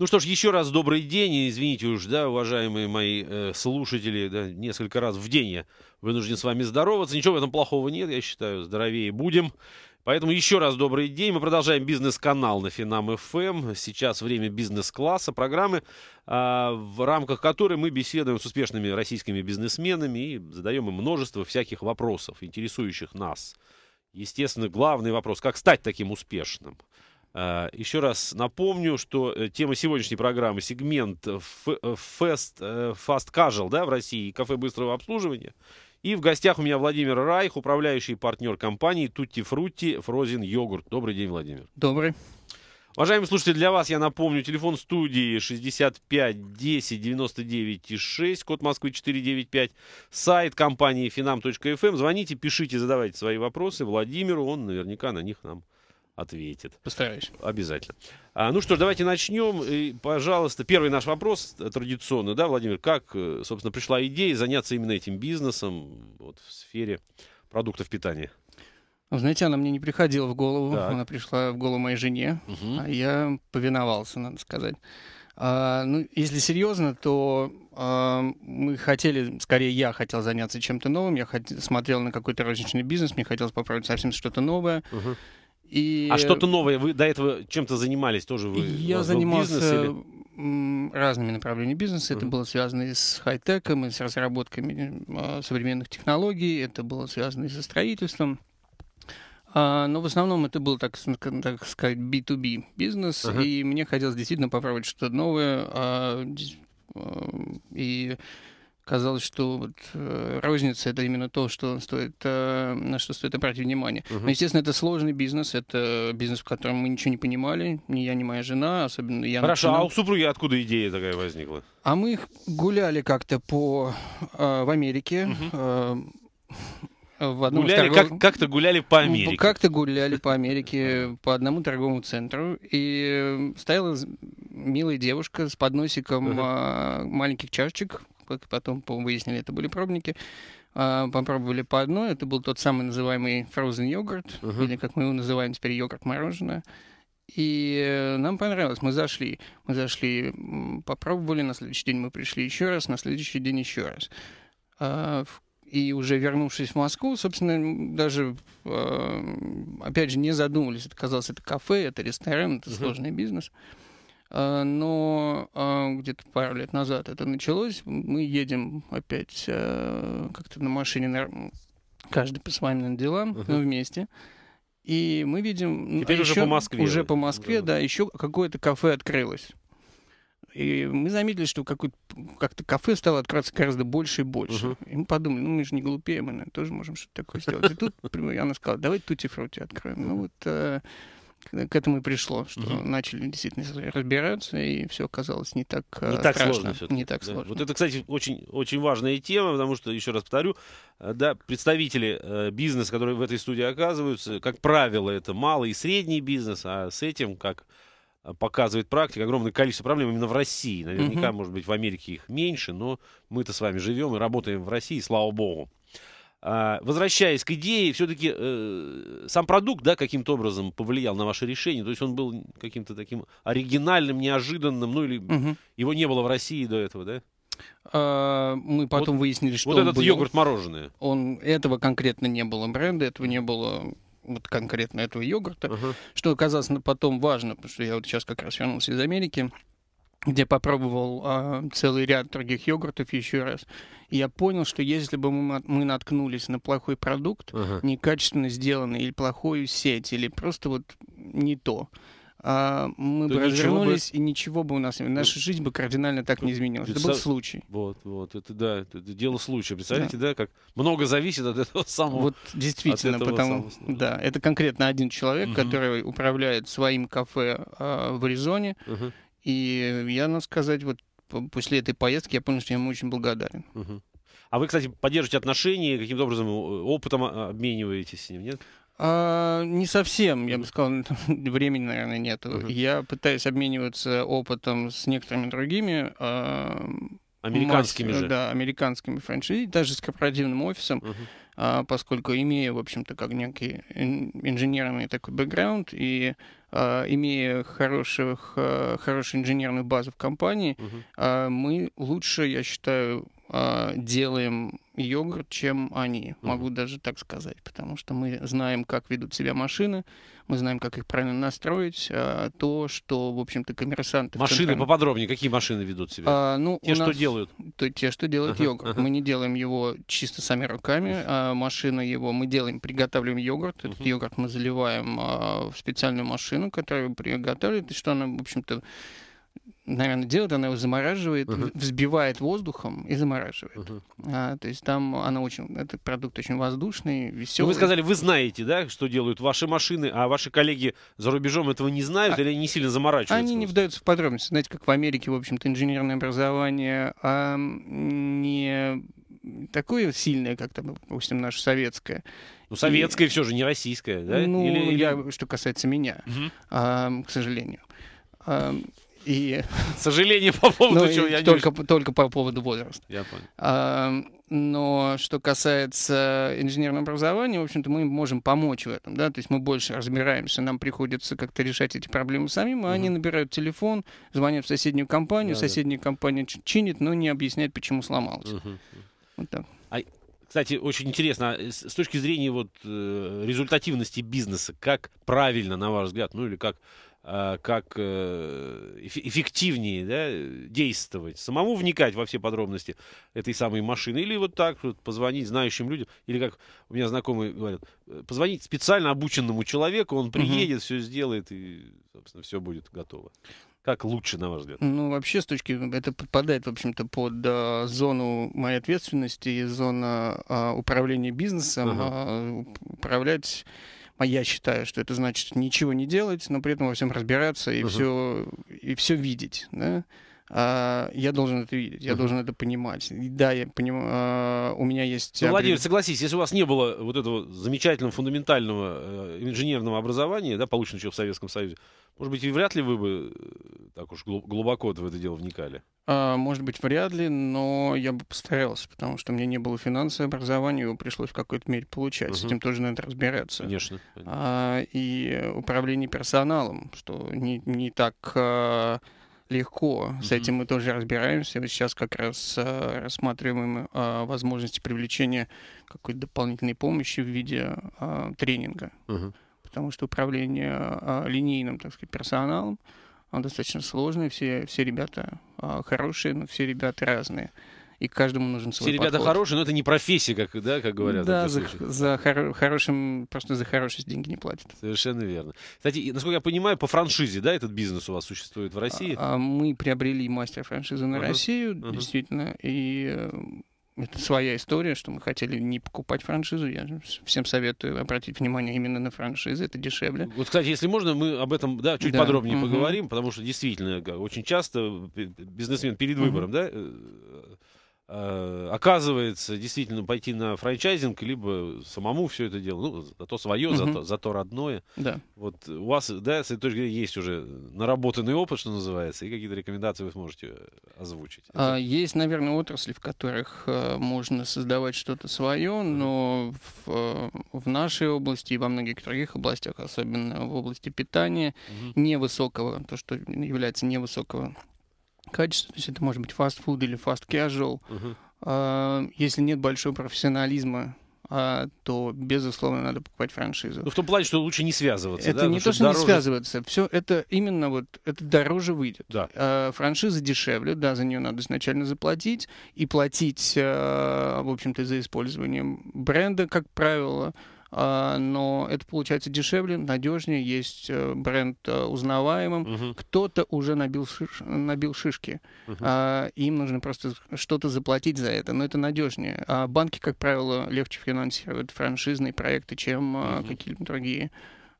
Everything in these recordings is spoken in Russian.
Ну что ж, еще раз добрый день. Извините уж, да, уважаемые мои э, слушатели, да, несколько раз в день я вынужден с вами здороваться. Ничего в этом плохого нет, я считаю, здоровее будем. Поэтому еще раз добрый день. Мы продолжаем бизнес-канал на Финам ФМ. Сейчас время бизнес-класса, программы, а, в рамках которой мы беседуем с успешными российскими бизнесменами и задаем им множество всяких вопросов, интересующих нас. Естественно, главный вопрос, как стать таким успешным. А, еще раз напомню, что э, тема сегодняшней программы сегмент fast, э, fast casual да, в России, кафе быстрого обслуживания. И в гостях у меня Владимир Райх, управляющий партнер компании Тутти Фрутти Фрозен Йогурт. Добрый день, Владимир. Добрый. Уважаемые слушатели, для вас я напомню, телефон студии 65 10 99 6, код Москвы 495, сайт компании finam.fm. Звоните, пишите, задавайте свои вопросы Владимиру, он наверняка на них нам ответит. Постараюсь. Обязательно. А, ну что ж, давайте начнем. И, пожалуйста, первый наш вопрос традиционно, да, Владимир, как, э, собственно, пришла идея заняться именно этим бизнесом вот, в сфере продуктов питания? Ну, знаете, она мне не приходила в голову, так. она пришла в голову моей жене, угу. а я повиновался, надо сказать. А, ну, если серьезно, то а, мы хотели, скорее я хотел заняться чем-то новым, я хот... смотрел на какой-то розничный бизнес, мне хотелось попробовать совсем что-то новое. Угу. И... А что-то новое, вы до этого чем-то занимались тоже? Вы, Я занимался разными направлениями бизнеса. Uh-huh. Это было связано и с хай-теком, и с разработками э, современных технологий, это было связано и со строительством. А, но в основном это был, так, так сказать, B2B бизнес, uh-huh. и мне хотелось действительно попробовать что-то новое. А, а, и казалось, что вот, э, розница это именно то, что стоит, э, на что стоит обратить внимание. Uh-huh. Но, естественно, это сложный бизнес, это бизнес, в котором мы ничего не понимали, ни я, ни моя жена, особенно я. Хорошо, начинал. а у супруги откуда идея такая возникла? А мы гуляли как-то по э, в Америке. Uh-huh. Э, в одном гуляли, торгов... как, как-то гуляли по Америке. Как-то гуляли по Америке по одному торговому центру, и стояла милая девушка с подносиком uh-huh. маленьких чашечек, как потом выяснили, это были пробники. А, попробовали по одной. Это был тот самый называемый frozen йогурт, uh-huh. или как мы его называем теперь йогурт мороженое. И э, нам понравилось. Мы зашли. Мы зашли, попробовали. На следующий день мы пришли еще раз, на следующий день еще раз. А, и уже вернувшись в Москву, собственно, даже, а, опять же, не задумывались. Это казалось, это кафе, это ресторан, это uh-huh. сложный бизнес. Но а, где-то пару лет назад это началось. Мы едем опять а, как-то на машине, каждый по своим делам, uh-huh. но вместе. И мы видим... Теперь еще, уже по Москве. Уже по Москве, да, да еще какое-то кафе открылось. И мы заметили, что как-то кафе стало открываться гораздо больше и больше. Uh-huh. И мы подумали, ну мы же не глупее, мы наверное, тоже можем что-то такое сделать. И тут она сказала, давай тути фрути откроем. Ну вот к этому и пришло, что угу. начали действительно разбираться, и все оказалось не так Не так страшно, сложно все Не так да. сложно. Вот это, кстати, очень, очень важная тема, потому что, еще раз повторю, э, да, представители э, бизнеса, которые в этой студии оказываются, как правило, это малый и средний бизнес, а с этим, как показывает практика, огромное количество проблем именно в России. Наверняка, uh может быть, в Америке их меньше, но мы-то с вами живем и работаем в России, слава богу. А, возвращаясь к идее, все-таки э, сам продукт, да, каким-то образом повлиял на ваше решение. То есть он был каким-то таким оригинальным, неожиданным, ну или угу. его не было в России до этого, да? А, мы потом вот, выяснили, что вот этот был. йогурт мороженое. Он этого конкретно не было бренда, этого не было вот конкретно этого йогурта, uh-huh. что оказалось потом важно, потому что я вот сейчас как раз вернулся из Америки где попробовал а, целый ряд других йогуртов еще раз. Я понял, что если бы мы, мы наткнулись на плохой продукт, uh-huh. некачественно сделанный, или плохую сеть, или просто вот не то, а, мы то бы развернулись, бы... и ничего бы у нас... Наша ну, жизнь бы кардинально так не изменилась. Это был случай. Вот, вот, это да, это дело случая. Представляете, да, да как много зависит от этого самого... Вот действительно, потому... Самого... Да, это конкретно один человек, uh-huh. который управляет своим кафе а, в Аризоне, uh-huh и я, надо сказать, вот после этой поездки я понял, что я ему очень благодарен. Угу. А вы, кстати, поддерживаете отношения, каким-то образом э, опытом а, обмениваетесь с ним, нет? А, не совсем, я бы сказал, времени, наверное, нет. Uh-huh. Я пытаюсь обмениваться опытом с некоторыми другими, Американскими масс- же. Да, американскими франшизе, даже с корпоративным офисом, Мгм. а, поскольку имея, в общем-то, как некий ин- инженерный такой бэкграунд и а, имея хороших, а, хорошую инженерную базу в компании, Мгм. а, мы лучше, я считаю, а, делаем йогурт, чем они. Мгм. Могу даже так сказать, потому что мы знаем, как ведут себя машины, мы знаем, как их правильно настроить, а, то, что, в общем-то, коммерсанты... Машины центральном- поподробнее, какие машины ведут себя? А, ну, Те, у что нас- делают. то те, что делают Ага, йогурт. ага. Мы не делаем его чисто сами руками, а машина его, мы делаем, приготавливаем йогурт. Этот Мгм. йогурт мы заливаем а, в специальную машину, которая его приготавливает, и что она, в общем-то, наверное, делает, она его замораживает, Мгм. взбивает воздухом и замораживает. Мгм. А, то есть там она очень, этот продукт очень воздушный, Ну, веселый. вы сказали, вы знаете, да, что делают ваши машины, а ваши коллеги за рубежом этого не знают или не сильно заморачиваются? Они не просто? вдаются в подробности. Знаете, как в Америке, в общем-то, инженерное образование а, не такое сильное, как, там, допустим, наше советское. Ну, советское все же, не российское, да? Ну, Или- или- я, что касается меня, Мгм. а, к сожалению. А, и Сожаление по поводу ну, чего я не только, только по поводу возраста. Я понял. А, но что касается инженерного образования, в общем-то, мы можем помочь в этом, да, то есть мы больше разбираемся, нам приходится как-то решать эти проблемы самим, а они Мгм. набирают телефон, звонят в соседнюю компанию, Да, да. соседняя компания ч- чинит, но не объясняет, почему сломалось. Мгм. Вот так. Кстати, очень интересно, а с точки зрения вот э, результативности бизнеса, как правильно, на ваш взгляд, ну или как а, как э, эффе- эффективнее да, действовать, самому вникать во все подробности этой самой машины, или вот так вот позвонить знающим людям, или как у меня знакомые говорят, э, позвонить специально обученному человеку, он приедет, все сделает, и, собственно, все будет готово. Как лучше, на ваш взгляд? Ну, вообще, с точки это подпадает, в общем-то, под а, зону моей ответственности и зона а, управления бизнесом. Ага. а, управлять, а я считаю, что это значит ничего не делать, но при этом во всем разбираться и Ага. все и все видеть, да? А, я должен это видеть, я должен это понимать. Да, я понимаю, у меня есть... Ну, Владимир, согласись, если у вас не было вот этого замечательного фундаментального э, инженерного образования, да, полученного еще в Советском Союзе, может быть, и вряд ли вы бы э, так уж глу- глубоко в это дело вникали. А, может быть, вряд ли, но я бы постарался, потому что у меня не было финансового образования, его пришлось в какой-то мере получать. С Мгм. этим тоже надо разбираться. Конечно. конечно. А, и управление персоналом, что не, не так легко. С Мгм. этим мы тоже разбираемся. Вот сейчас как раз а, рассматриваем а, возможности привлечения какой-то дополнительной помощи в виде а, тренинга. Мгм. Потому что управление а, линейным, так сказать, персоналом оно достаточно сложное. Все, все ребята а, хорошие, но все ребята разные. И каждому нужен свой Все ребята подход. хорошие, но это не профессия, как, да, как говорят. Да, за, за хоро- хорошим, просто за хорошесть деньги не платят. Совершенно верно. Кстати, насколько я понимаю, по франшизе, да, этот бизнес у вас существует в России? А, мы приобрели мастер франшизы на Ага, Россию, ага. действительно, и э, это своя история, что мы хотели не покупать франшизу. Я всем советую обратить внимание именно на франшизы, это дешевле. Вот, кстати, если можно, мы об этом да, чуть Да, подробнее мгм. поговорим, потому что действительно очень часто бизнесмен перед Мгм. выбором, да, э, оказывается действительно пойти на франчайзинг, либо самому все это дело, ну, зато свое, Мгм. зато, зато родное. Да. Вот у вас, да, с этой точки зрения есть уже наработанный опыт, что называется, и какие-то рекомендации вы сможете э, озвучить. А, Есть, наверное, отрасли, в которых э, можно создавать что-то свое, но в, э, в нашей области и во многих других областях, особенно в области питания, Мгм. невысокого, то, что является невысокого качества, то есть это может быть фастфуд или fast casual, Мгм. А, Если нет большого профессионализма, а, то, безусловно, надо покупать франшизу. Ну, в том плане, что лучше не связываться. Это да, не потому то, что не дороже- связываться, все это именно вот, это дороже выйдет. Да. А, Франшиза дешевле, да, за нее надо изначально заплатить, и платить, а, в общем-то, за использование бренда, как правило, но это получается дешевле, надежнее, есть э, бренд э, узнаваемым, Мгм. кто-то уже набил, шиш- набил шишки. А, им нужно просто что-то заплатить за это, но это надежнее. А банки, как правило, легче финансируют франшизные проекты, чем а, Мгм. какие-либо другие.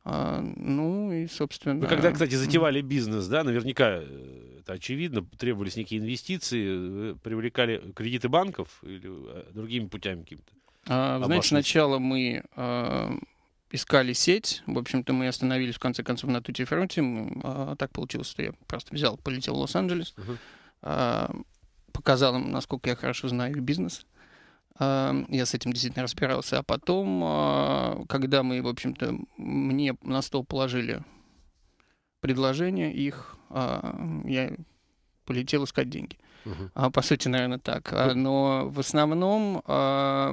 А, ну и, собственно... Вы когда, кстати, затевали бизнес, да, наверняка э, это очевидно, требовались некие инвестиции, привлекали кредиты банков или другими путями какими-то? А, знаете, сначала мы а, искали сеть. В общем-то, мы остановились, в конце концов, на Тути Фронте. А, так получилось, что я просто взял, полетел в Лос-Анджелес. А, показал им, насколько я хорошо знаю их бизнес. Я с этим действительно разбирался. А потом, когда мы, в общем-то, мне на стол положили предложение их, я полетел искать деньги. А, По сути, наверное, так. А, Но в основном а,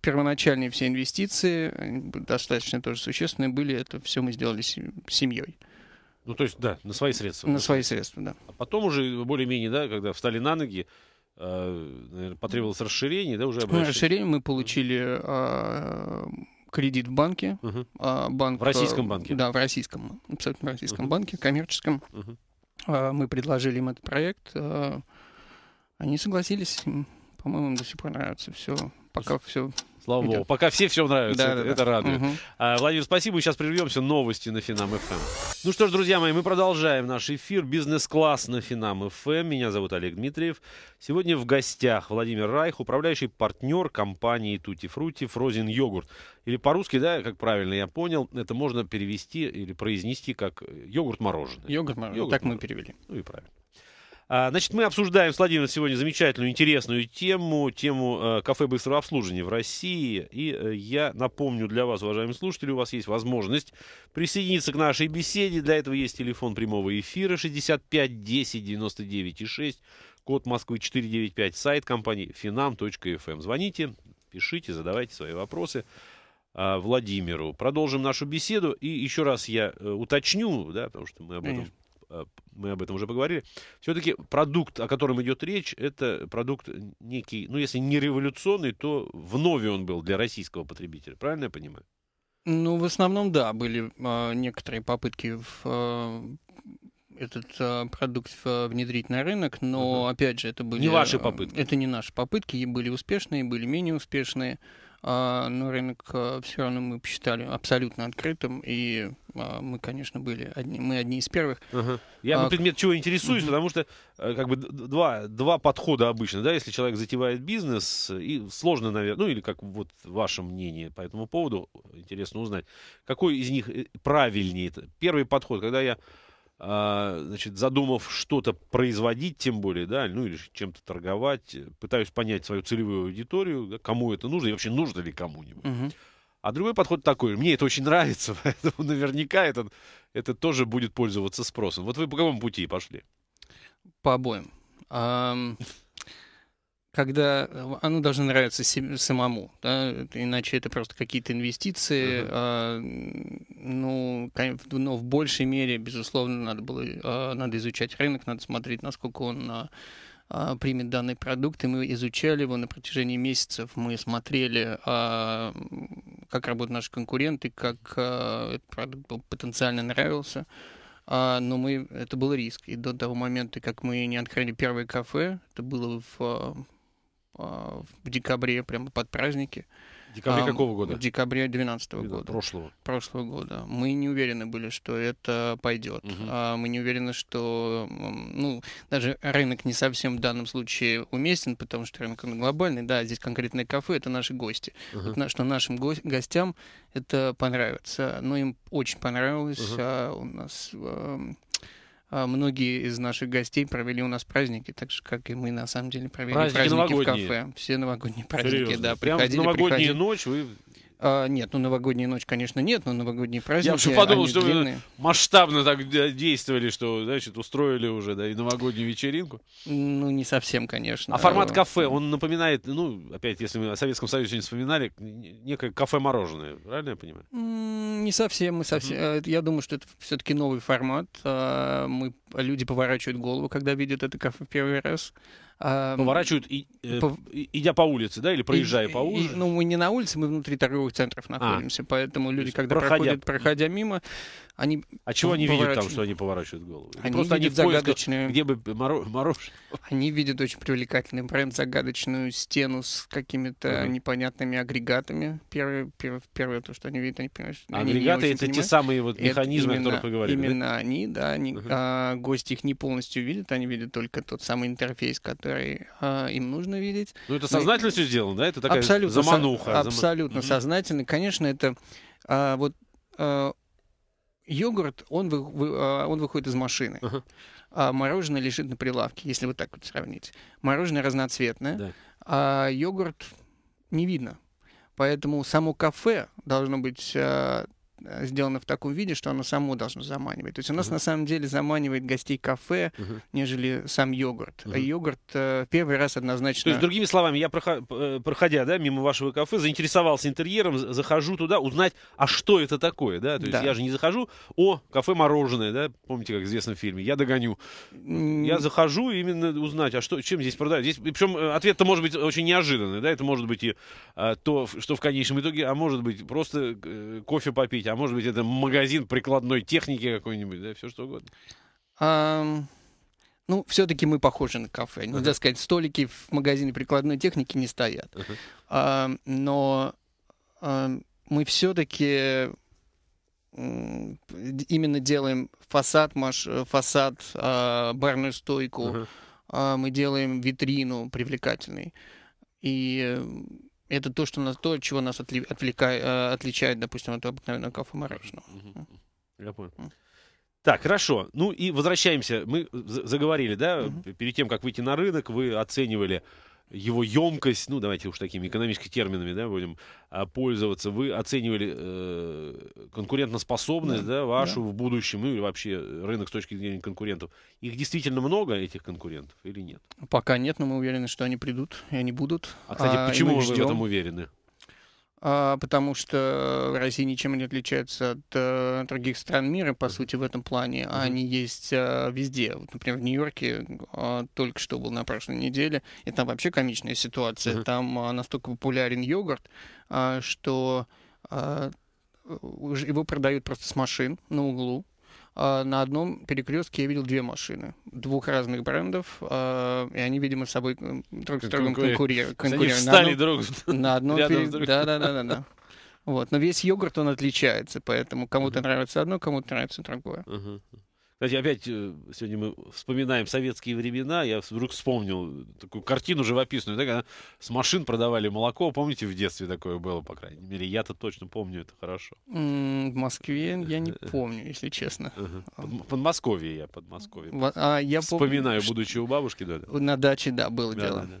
первоначальные все инвестиции, достаточно тоже существенные были, это все мы сделали с семьей. Ну, то есть, да, на свои средства. На свои средства, да. А потом уже более-менее, да, когда встали на ноги, наверное, потребовалось расширение, да, уже обращались? расширение мы получили кредит в банке. А, банк, В российском банке? Да, в российском, абсолютно в российском Мгм. банке, коммерческом. А, Мы предложили им этот проект. Они согласились. Им, По-моему, им до сих пор нравится все. Пока все. Слава Идет. богу. Пока все все нравится, это, это радует. А, Владимир, спасибо. Сейчас прервемся. Новости на Финам ФМ. Ну что ж, друзья мои, мы продолжаем наш эфир. Бизнес-класс на Финам ФМ. Меня зовут Олег Дмитриев. Сегодня в гостях Владимир Райх, управляющий партнер компании Tutti Frutti Frozen Yogurt. Или по-русски, да, как правильно я понял, это можно перевести или произнести как йогурт мороженое. Йогурт, мы- Йогурт так мы перевели. Ну и правильно. А, Значит, мы обсуждаем с Владимиром сегодня замечательную, интересную тему, тему э, кафе быстрого обслуживания в России. И э, я напомню для вас, уважаемые слушатели, у вас есть возможность присоединиться к нашей беседе. Для этого есть телефон прямого эфира 65 10 99 и 6, код Москвы 495, сайт компании finam.fm. Звоните, пишите, задавайте свои вопросы а, Владимиру. Продолжим нашу беседу. И еще раз я э, уточню, да, потому что мы об этом мы об этом уже поговорили. Все-таки продукт, о котором идет речь, это продукт некий, ну, если не революционный, то вновь он был для российского потребителя. Правильно я понимаю? Ну, в основном, да, были а, некоторые попытки в а, этот а, продукт в- внедрить на рынок, но, Ага. опять же, это были... Не ваши попытки. Это не наши попытки, были успешные, были менее успешные, а, но рынок все равно мы посчитали абсолютно открытым, и а, мы, конечно, были одни, мы одни из первых. Ага. Я А, на предмет чего интересуюсь, мгм. потому что э, как бы два, два подхода обычно, да, если человек затевает бизнес, и сложно, наверное, ну или как вот ваше мнение по этому поводу, интересно узнать, какой из них э, правильнее. Первый подход, когда я а, значит, задумав что-то производить, тем более, да, ну или чем-то торговать, э, пытаюсь понять свою целевую аудиторию, да, кому это нужно и вообще нужно ли кому-нибудь. Мгм. А другой подход такой, мне это очень нравится, поэтому наверняка это, это тоже будет пользоваться спросом. Вот вы по какому пути пошли? По обоим. Когда э, оно должно нравиться самому, да, иначе это просто какие-то инвестиции. Мгм. а, ну, но в большей мере, безусловно, надо было а, надо изучать рынок, надо смотреть, насколько он а, а, примет данный продукт. И мы изучали его на протяжении месяцев. Мы смотрели, а, как работают наши конкуренты, как а, этот продукт был потенциально нравился. А, но мы, это был риск. И до того момента, как мы не открыли первое кафе, это было в, а, в декабре, прямо под праздники. В декабре А, какого года? В декабре 2012 года. Прошлого. Прошлого года. Мы не уверены были, что это пойдет. А, Мы не уверены, что ну, даже рынок не совсем в данном случае уместен, потому что рынок он глобальный. Да, здесь конкретное кафе это наши гости. Ага. Вот что нашим го- гостям это понравится. Но им очень понравилось. Мгм. А у нас а, многие из наших гостей провели у нас праздники, так же, как и мы на самом деле провели Праздники праздники, в кафе. Все новогодние праздники, Серьезно? да. Прям в приходили, новогоднюю приходили. ночь вы А, нет, ну новогодняя ночь, конечно, нет, но новогодние праздники. вообще подумал, что вы- масштабно так де- действовали, что, значит, устроили уже, да, и новогоднюю вечеринку. Ну, не совсем, конечно. А формат кафе, он напоминает, ну, опять, если мы о Советском Союзе сегодня вспоминали, некое кафе-мороженое, правильно я понимаю? Не совсем, мы совсем. э, Я думаю, что это все-таки новый формат. А, Мы люди поворачивают голову, когда видят это кафе в первый раз. А, Поворачивают, и, э, и- идя по улице, да, или проезжая и- по и- улице? ну, мы не на улице, мы внутри торговых центров находимся, поэтому люди, когда проходя- проходят, проходя мимо, они, а чего они видят там, что они поворачивают голову? Они Просто они видят поисках, загадочную, где бы моро- мороженое. они видят очень привлекательный бренд, загадочную стену с какими-то Ага. непонятными агрегатами. Первое, первое, первое то, что они видят, они понимают, что они не Агрегаты это те понимают. самые вот Это механизмы, о именно, которых вы говорили. да? Именно они, да, они, Ага. а, гости их не полностью видят, они видят только тот самый интерфейс, который а, им нужно видеть. Ну, это сознательно все сделано, да? Это такая абсолютно, со- замануха. зама- абсолютно Мгм. сознательно. Конечно, это а, вот а, йогурт, он, вы, вы, а, он выходит из машины. Ага. А мороженое лежит на прилавке, если вот так вот сравнить. Мороженое разноцветное, Да. а йогурт не видно. Поэтому само кафе должно быть а, сделано в таком виде, что оно само должно заманивать. То есть у нас Мгм. на самом деле заманивает гостей кафе, Мгм. нежели сам йогурт. А Мгм. йогурт э, первый раз То однозначно... есть, другими словами, я, э, проходя да, мимо вашего кафе, заинтересовался интерьером, захожу туда, узнать, а что это такое, да? То есть Да. я же не захожу, о, кафе мороженое, да? Помните, как в известном фильме, я догоню. м, Я захожу именно узнать, а что, чем здесь продают. Здесь, причем э, ответ-то может быть очень неожиданный, да? Это может быть и а, то, что в конечном итоге, а может быть просто э, кофе попить, а может быть это магазин прикладной техники какой-нибудь, да, все что угодно. Ам, ну, все-таки мы похожи на кафе. Нельзя Ага. сказать, столики в магазине прикладной техники не стоят. Ага. Ам, но ам, мы все-таки именно делаем фасад, маш, фасад, а, барную стойку, Ага. а, мы делаем витрину привлекательной. И это то, что нас, то, чего нас отли- отвлекает, э, отличает, допустим, от обыкновенного кафе мороженого. Я понял. Так, хорошо. Ну и возвращаемся. Мы за- заговорили, да, п- перед тем, как выйти на рынок, вы оценивали его емкость, ну давайте уж такими экономическими терминами, да, будем а, пользоваться. Вы оценивали э, конкурентоспособность, да, Да, вашу в будущем, ну или вообще рынок с точки зрения конкурентов. Их действительно много, этих конкурентов, или нет? Пока нет, но мы уверены, что они придут, и они будут. А, кстати, А, почему вы в этом уверены? А, потому что Россия ничем не отличается от э, других стран мира, по сути, в этом плане. Мгм. Они есть э, везде. Вот, например, в Нью-Йорке а, только что был на прошлой неделе, и там вообще комичная ситуация. Мгм. Там а, настолько популярен йогурт, что уже его продают просто с машин на углу. А, на одном перекрестке я видел две машины, двух разных брендов, а, и они, видимо, с собой друг с другом Конкури- конкурируют. Они конкурируют. На встали одном- друг на одном пере-. Да, да, да, да, да. Вот. Но весь йогурт, он отличается, поэтому кому-то нравится одно, кому-то нравится другое. Ага. Кстати, опять э, сегодня мы вспоминаем советские времена. Я вдруг вспомнил такую картину живописную, да, когда с машин продавали молоко. Помните, в детстве такое было, по крайней мере. Я-то точно помню это хорошо. В Москве я не помню, если честно. Ага. Под- Подмосковье я, Подмосковье. А я помню, Вспоминаю, что будучи у бабушки, да. да. На даче, да, было Да, дело. да, да.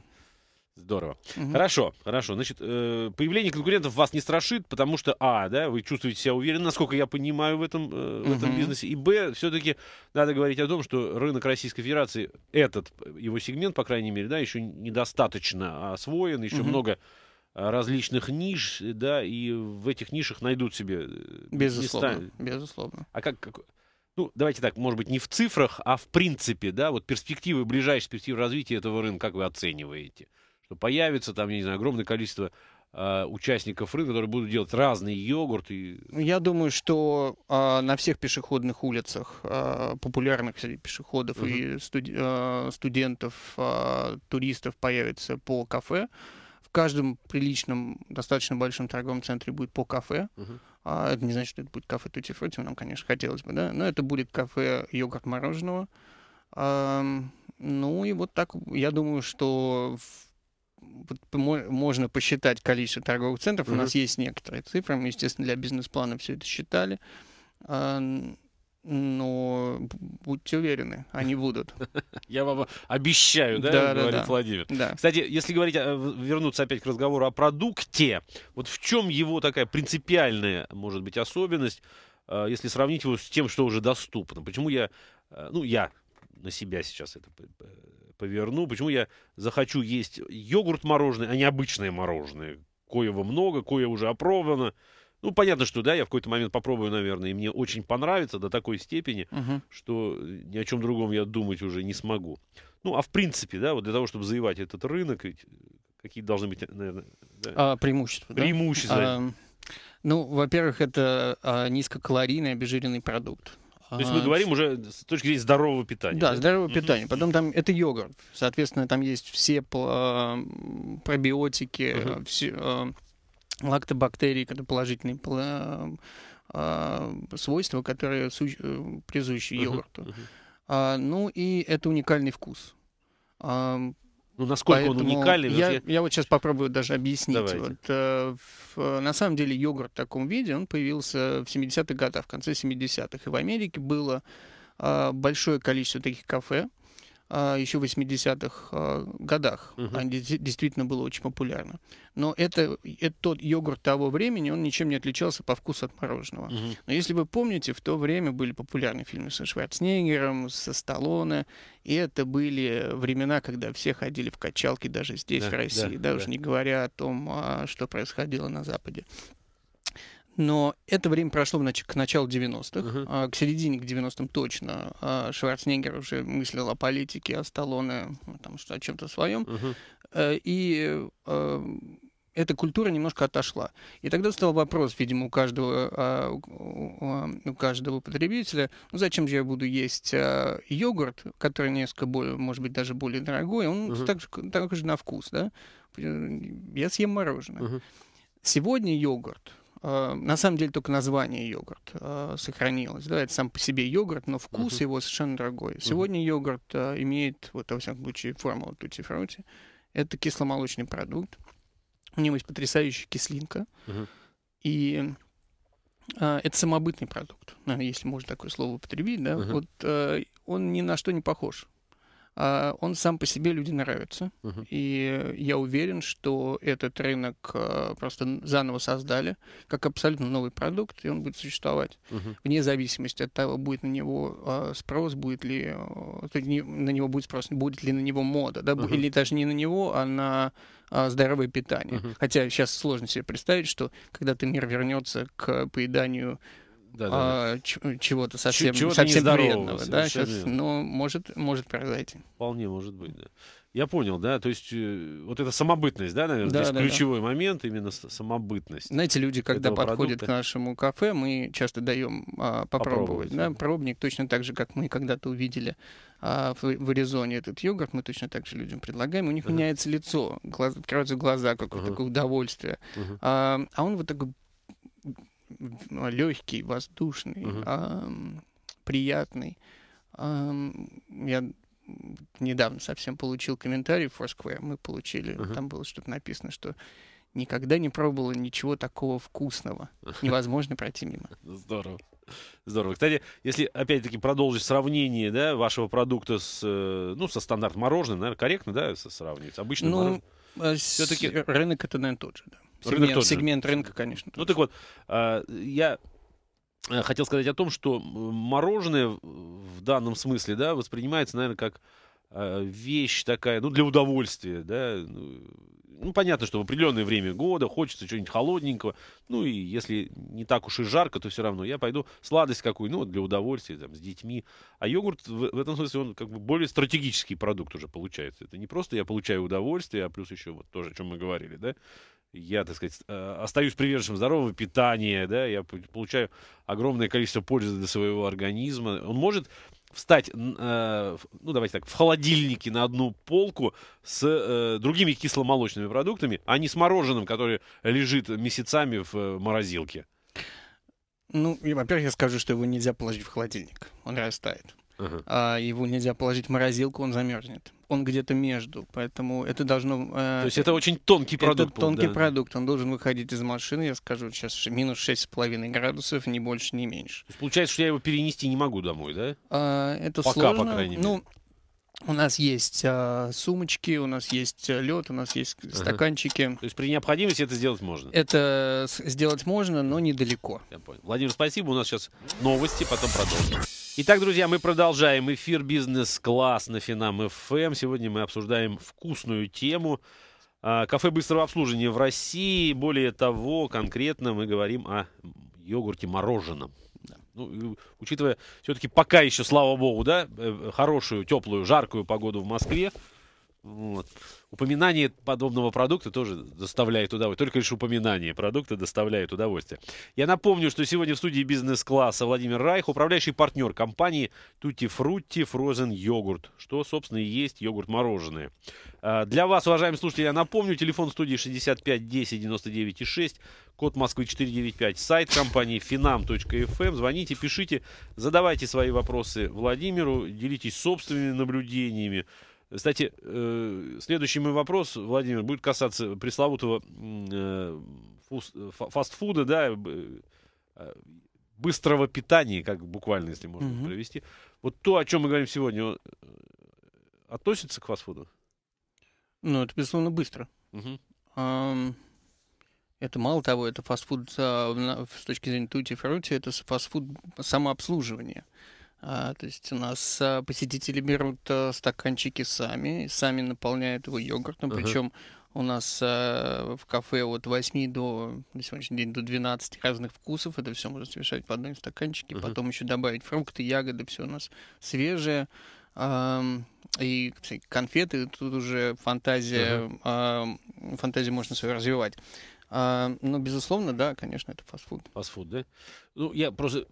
Здорово. Мгм. Хорошо, хорошо. Значит, э, появление конкурентов вас не страшит, потому что, а, да, вы чувствуете себя уверенно, насколько я понимаю в этом, э, в этом Мгм. бизнесе, и, б, все-таки надо говорить о том, что рынок Российской Федерации, этот, его сегмент, по крайней мере, да, еще недостаточно освоен, еще Мгм. много а, различных ниш, да, и в этих нишах найдут себе э, Безусловно, места. безусловно. А как, как- ну, давайте так, может быть, не в цифрах, а в принципе, да, вот перспективы, ближайшие перспективы развития этого рынка, как вы оцениваете? Что появится там, я не знаю, огромное количество а, участников рынка, которые будут делать разные йогурты. Я думаю, что а, на всех пешеходных улицах, а, популярных среди пешеходов и студ- а, студентов, а, туристов появится по кафе. В каждом приличном, достаточно большом торговом центре будет по кафе. Мгм. А это не значит, что это будет кафе Тути Фрути, нам, конечно, хотелось бы, да. Но это будет кафе йогурт мороженого. Ам, ну и вот так, я думаю, что в- можно посчитать количество торговых центров. У Мгм. нас есть некоторые цифры. Мы, естественно, для бизнес-плана все это считали. Но будьте уверены, они будут. Я вам обещаю, да, Да, говорит да. Владимир. Да. Кстати, если говорить, вернуться опять к разговору о продукте, вот в чем его такая принципиальная, может быть, особенность, э, если сравнить его с тем, что уже доступно? Почему я, э, ну, я на себя сейчас это поверну, почему я захочу есть йогурт мороженое, а не обычное мороженое? Коего много, кое уже опробовано. Ну, понятно, что, да, я в какой-то момент попробую, наверное, и мне очень понравится до такой степени, Мгм. что ни о чем другом я думать уже не смогу. Ну, а в принципе, да, вот для того, чтобы завоевать этот рынок, ведь какие должны быть, наверное, да, А, преимущества, да? преимущества. Ам, ну, во-первых, это а, низкокалорийный обезжиренный продукт. То есть мы говорим уже с точки зрения здорового питания. Да, здоровое Мгм. питание. Потом там это йогурт. Соответственно, там есть все пробиотики, Мгм. все, а, лактобактерии, которые положительные а, свойства, которые э, присущи йогурту. А, ну и это уникальный вкус. Ну, насколько он Поэтому уникальный? Я, вообще? я вот сейчас попробую даже объяснить. Давайте. Вот, э, в- на самом деле йогурт в таком виде, он появился в 70-х годах, в конце 70-х. И в Америке было а, большое количество таких кафе, еще в 80-х а, годах. Мгм. Они де- действительно было очень популярно. Но это, это тот йогурт того времени, он ничем не отличался по вкусу от мороженого. Мгм. Но если вы помните, в то время были популярны фильмы со Шварценеггером, со Сталлоне, и это были времена, когда все ходили в качалки даже здесь, Да, в России, да, да, уж да. не говоря о том, а, что происходило на Западе. Но это время прошло нач- к началу 90-х, Мгм. а к середине, к 90-м точно. а Шварценеггер уже мыслил о политике, а Сталлоне там, что, о чем-то своем. Мгм. Э, И э, эта культура немножко отошла. И тогда стал вопрос, видимо, у каждого, а, у- у у каждого потребителя, ну зачем же я буду есть а, йогурт, который несколько более, может быть, даже более дорогой, он Мгм. так, же, так же на вкус, да? Я съем мороженое. Мгм. Сегодня йогурт, э, на самом деле только название йогурт э, сохранилось, да, это сам по себе йогурт, но вкус Мгм. его совершенно другой. Сегодня йогурт э, имеет, вот во всяком случае, формулу тути фрути, это кисломолочный продукт, у него есть потрясающая кислинка, Мгм. и это самобытный продукт, если можно такое слово употребить, да, Мгм. вот он ни на что не похож. А он сам по себе людям нравится. Мгм. И я уверен, что этот рынок э, просто заново создали как абсолютно новый продукт, и он будет существовать Мгм. вне зависимости от того, будет на него э, спрос, будет ли на него будет спрос, будет ли на него мода, да, Мгм. или даже не на него, а на а, здоровое питание. Мгм. Хотя сейчас сложно себе представить, что когда-то мир вернется к поеданию Да-да-да. а, ч- чего-то совсем, чего-то совсем вредного, да, сейчас, верно. но может, может произойти. Вполне может быть, да. Я понял, да, то есть э, вот эта самобытность, да, наверное, Да, здесь да, да. ключевой момент, именно самобытность. Знаете, люди, когда подходят продукта. к нашему кафе, мы часто даем а, попробовать. Попробовать, да, да. пробник точно так же, как мы когда-то увидели а, в, в Аризоне этот йогурт, мы точно так же людям предлагаем. У них Ага. меняется лицо, глаз, открываются глаза, какое-то Ага. такое удовольствие. Мгм. А, а он вот такой легкий, воздушный, Мгм. ам, приятный. Ам, я недавно совсем получил комментарий в Foursquare, мы получили, Ага. там было что-то написано, что никогда не пробовала ничего такого вкусного. Невозможно пройти мимо. Здорово. Здорово. Кстати, если опять-таки продолжить сравнение да, вашего продукта с, э, ну, со стандартным мороженым, наверное, корректно, да, сравнивать? с Обычным Ну, мороженым. а, Всё-таки- с- рынок это, наверное, тот же, да. Рынок Сегмент, тот же. сегмент рынка, конечно. Ну тот так вот, а, я э, хотел сказать о том, что мороженое в- данном смысле, да, воспринимается, наверное, как а, вещь такая, ну, для удовольствия, да. Ну, ну, понятно, что в определенное время года хочется чего-нибудь холодненького. Ну, и если не так уж и жарко, то все равно я пойду сладость какую, ну, вот для удовольствия, там, с детьми. А йогурт в, в этом смысле, он как бы более стратегический продукт уже получается. Это не просто я получаю удовольствие, а плюс еще вот тоже, о чем мы говорили, да. Я, так сказать, э, остаюсь приверженцем здорового питания, да, я получаю огромное количество пользы для своего организма. Он может встать, э, ну, давайте так, в холодильнике на одну полку с э, другими кисломолочными продуктами, а не с мороженым, которое лежит месяцами в морозилке. Ну, и, во-первых, я скажу, что его нельзя положить в холодильник. Он растает. Ага. а его нельзя положить в морозилку, он замерзнет. Он где-то между, поэтому это должно... э, То есть это очень тонкий продукт. Это тонкий да. продукт, он должен выходить из машины, я скажу сейчас, минус 6,5 градусов, ни больше, ни меньше. То есть получается, что я его перенести не могу домой, да? А, это Пока, по сложно. крайней Ну, у нас есть а, сумочки, у нас есть лед, у нас есть стаканчики. То есть при необходимости это сделать можно. Это сделать можно, но недалеко. Я понял. Владимир, спасибо. У нас сейчас новости, потом продолжим. Итак, друзья, мы продолжаем эфир «Бизнес-класс» на Финам ФМ. Сегодня мы обсуждаем вкусную тему а, кафе быстрого обслуживания в России. Более того, конкретно мы говорим о йогурте мороженом. Да. Ну, учитывая все-таки пока еще, слава богу, да, э, хорошую, теплую, жаркую погоду в Москве, вот. Упоминание подобного продукта тоже доставляет удовольствие. Только лишь упоминание продукта доставляет удовольствие. Я напомню, что сегодня в студии бизнес-класса Владимир Райх, управляющий партнер компании Tutti Frutti Frozen Йогурт, что, собственно, и есть йогурт-мороженое. А, Для вас, уважаемые слушатели, я напомню, телефон студии 65 10 99 6, код Москвы 495, сайт компании finam.fm. Звоните, пишите, задавайте свои вопросы Владимиру, делитесь собственными наблюдениями. Кстати, э, следующий мой вопрос, Владимир, будет касаться пресловутого э, фастфуда, да, э, быстрого питания, как буквально, если можно mm-hmm. провести. Вот то, о чем мы говорим сегодня, относится к фастфуду? Ну, это, безусловно, быстро. Um, это мало того, это фастфуд с точки зрения тути фрути, это фастфуд самообслуживания. А, то есть у нас а, посетители берут а, стаканчики сами, сами наполняют его йогуртом, uh-huh. причем у нас а, в кафе от 8 до, на сегодняшний день, до 12 разных вкусов. Это все можно смешать в одном стаканчике. Uh-huh. Потом еще добавить фрукты, ягоды, все у нас свежее. А, и конфеты, тут уже фантазия, uh-huh. а, фантазию можно свою развивать. А, ну, безусловно, да, конечно, это фастфуд. Фастфуд, да? Ну, я просто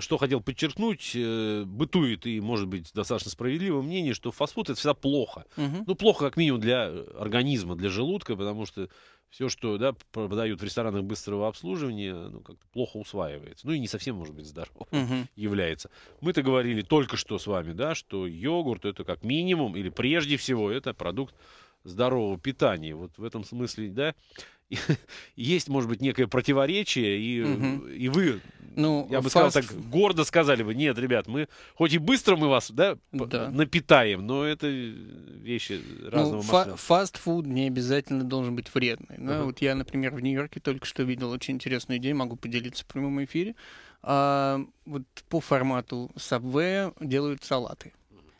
что хотел подчеркнуть, э, бытует и, может быть, достаточно справедливое мнение, что фастфуд это всегда плохо. Угу. Ну, плохо как минимум для организма, для желудка, потому что все, что да, продают в ресторанах быстрого обслуживания, ну, как-то плохо усваивается. Ну, и не совсем, может быть, здорово угу. является. Мы-то говорили только что с вами, да, что йогурт это как минимум, или прежде всего, это продукт здорового питания. Вот в этом смысле, да, есть, может быть, некое противоречие, и, угу. и вы, ну, я бы фаст... сказал так, гордо сказали бы, нет, ребят, мы, хоть и быстро мы вас, да, да. напитаем, но это вещи разного ну, фа- Фастфуд не обязательно должен быть вредный. Да? Uh-huh. Вот я, например, в Нью-Йорке только что видел очень интересную идею, могу поделиться в прямом эфире. А, вот по формату Subway делают салаты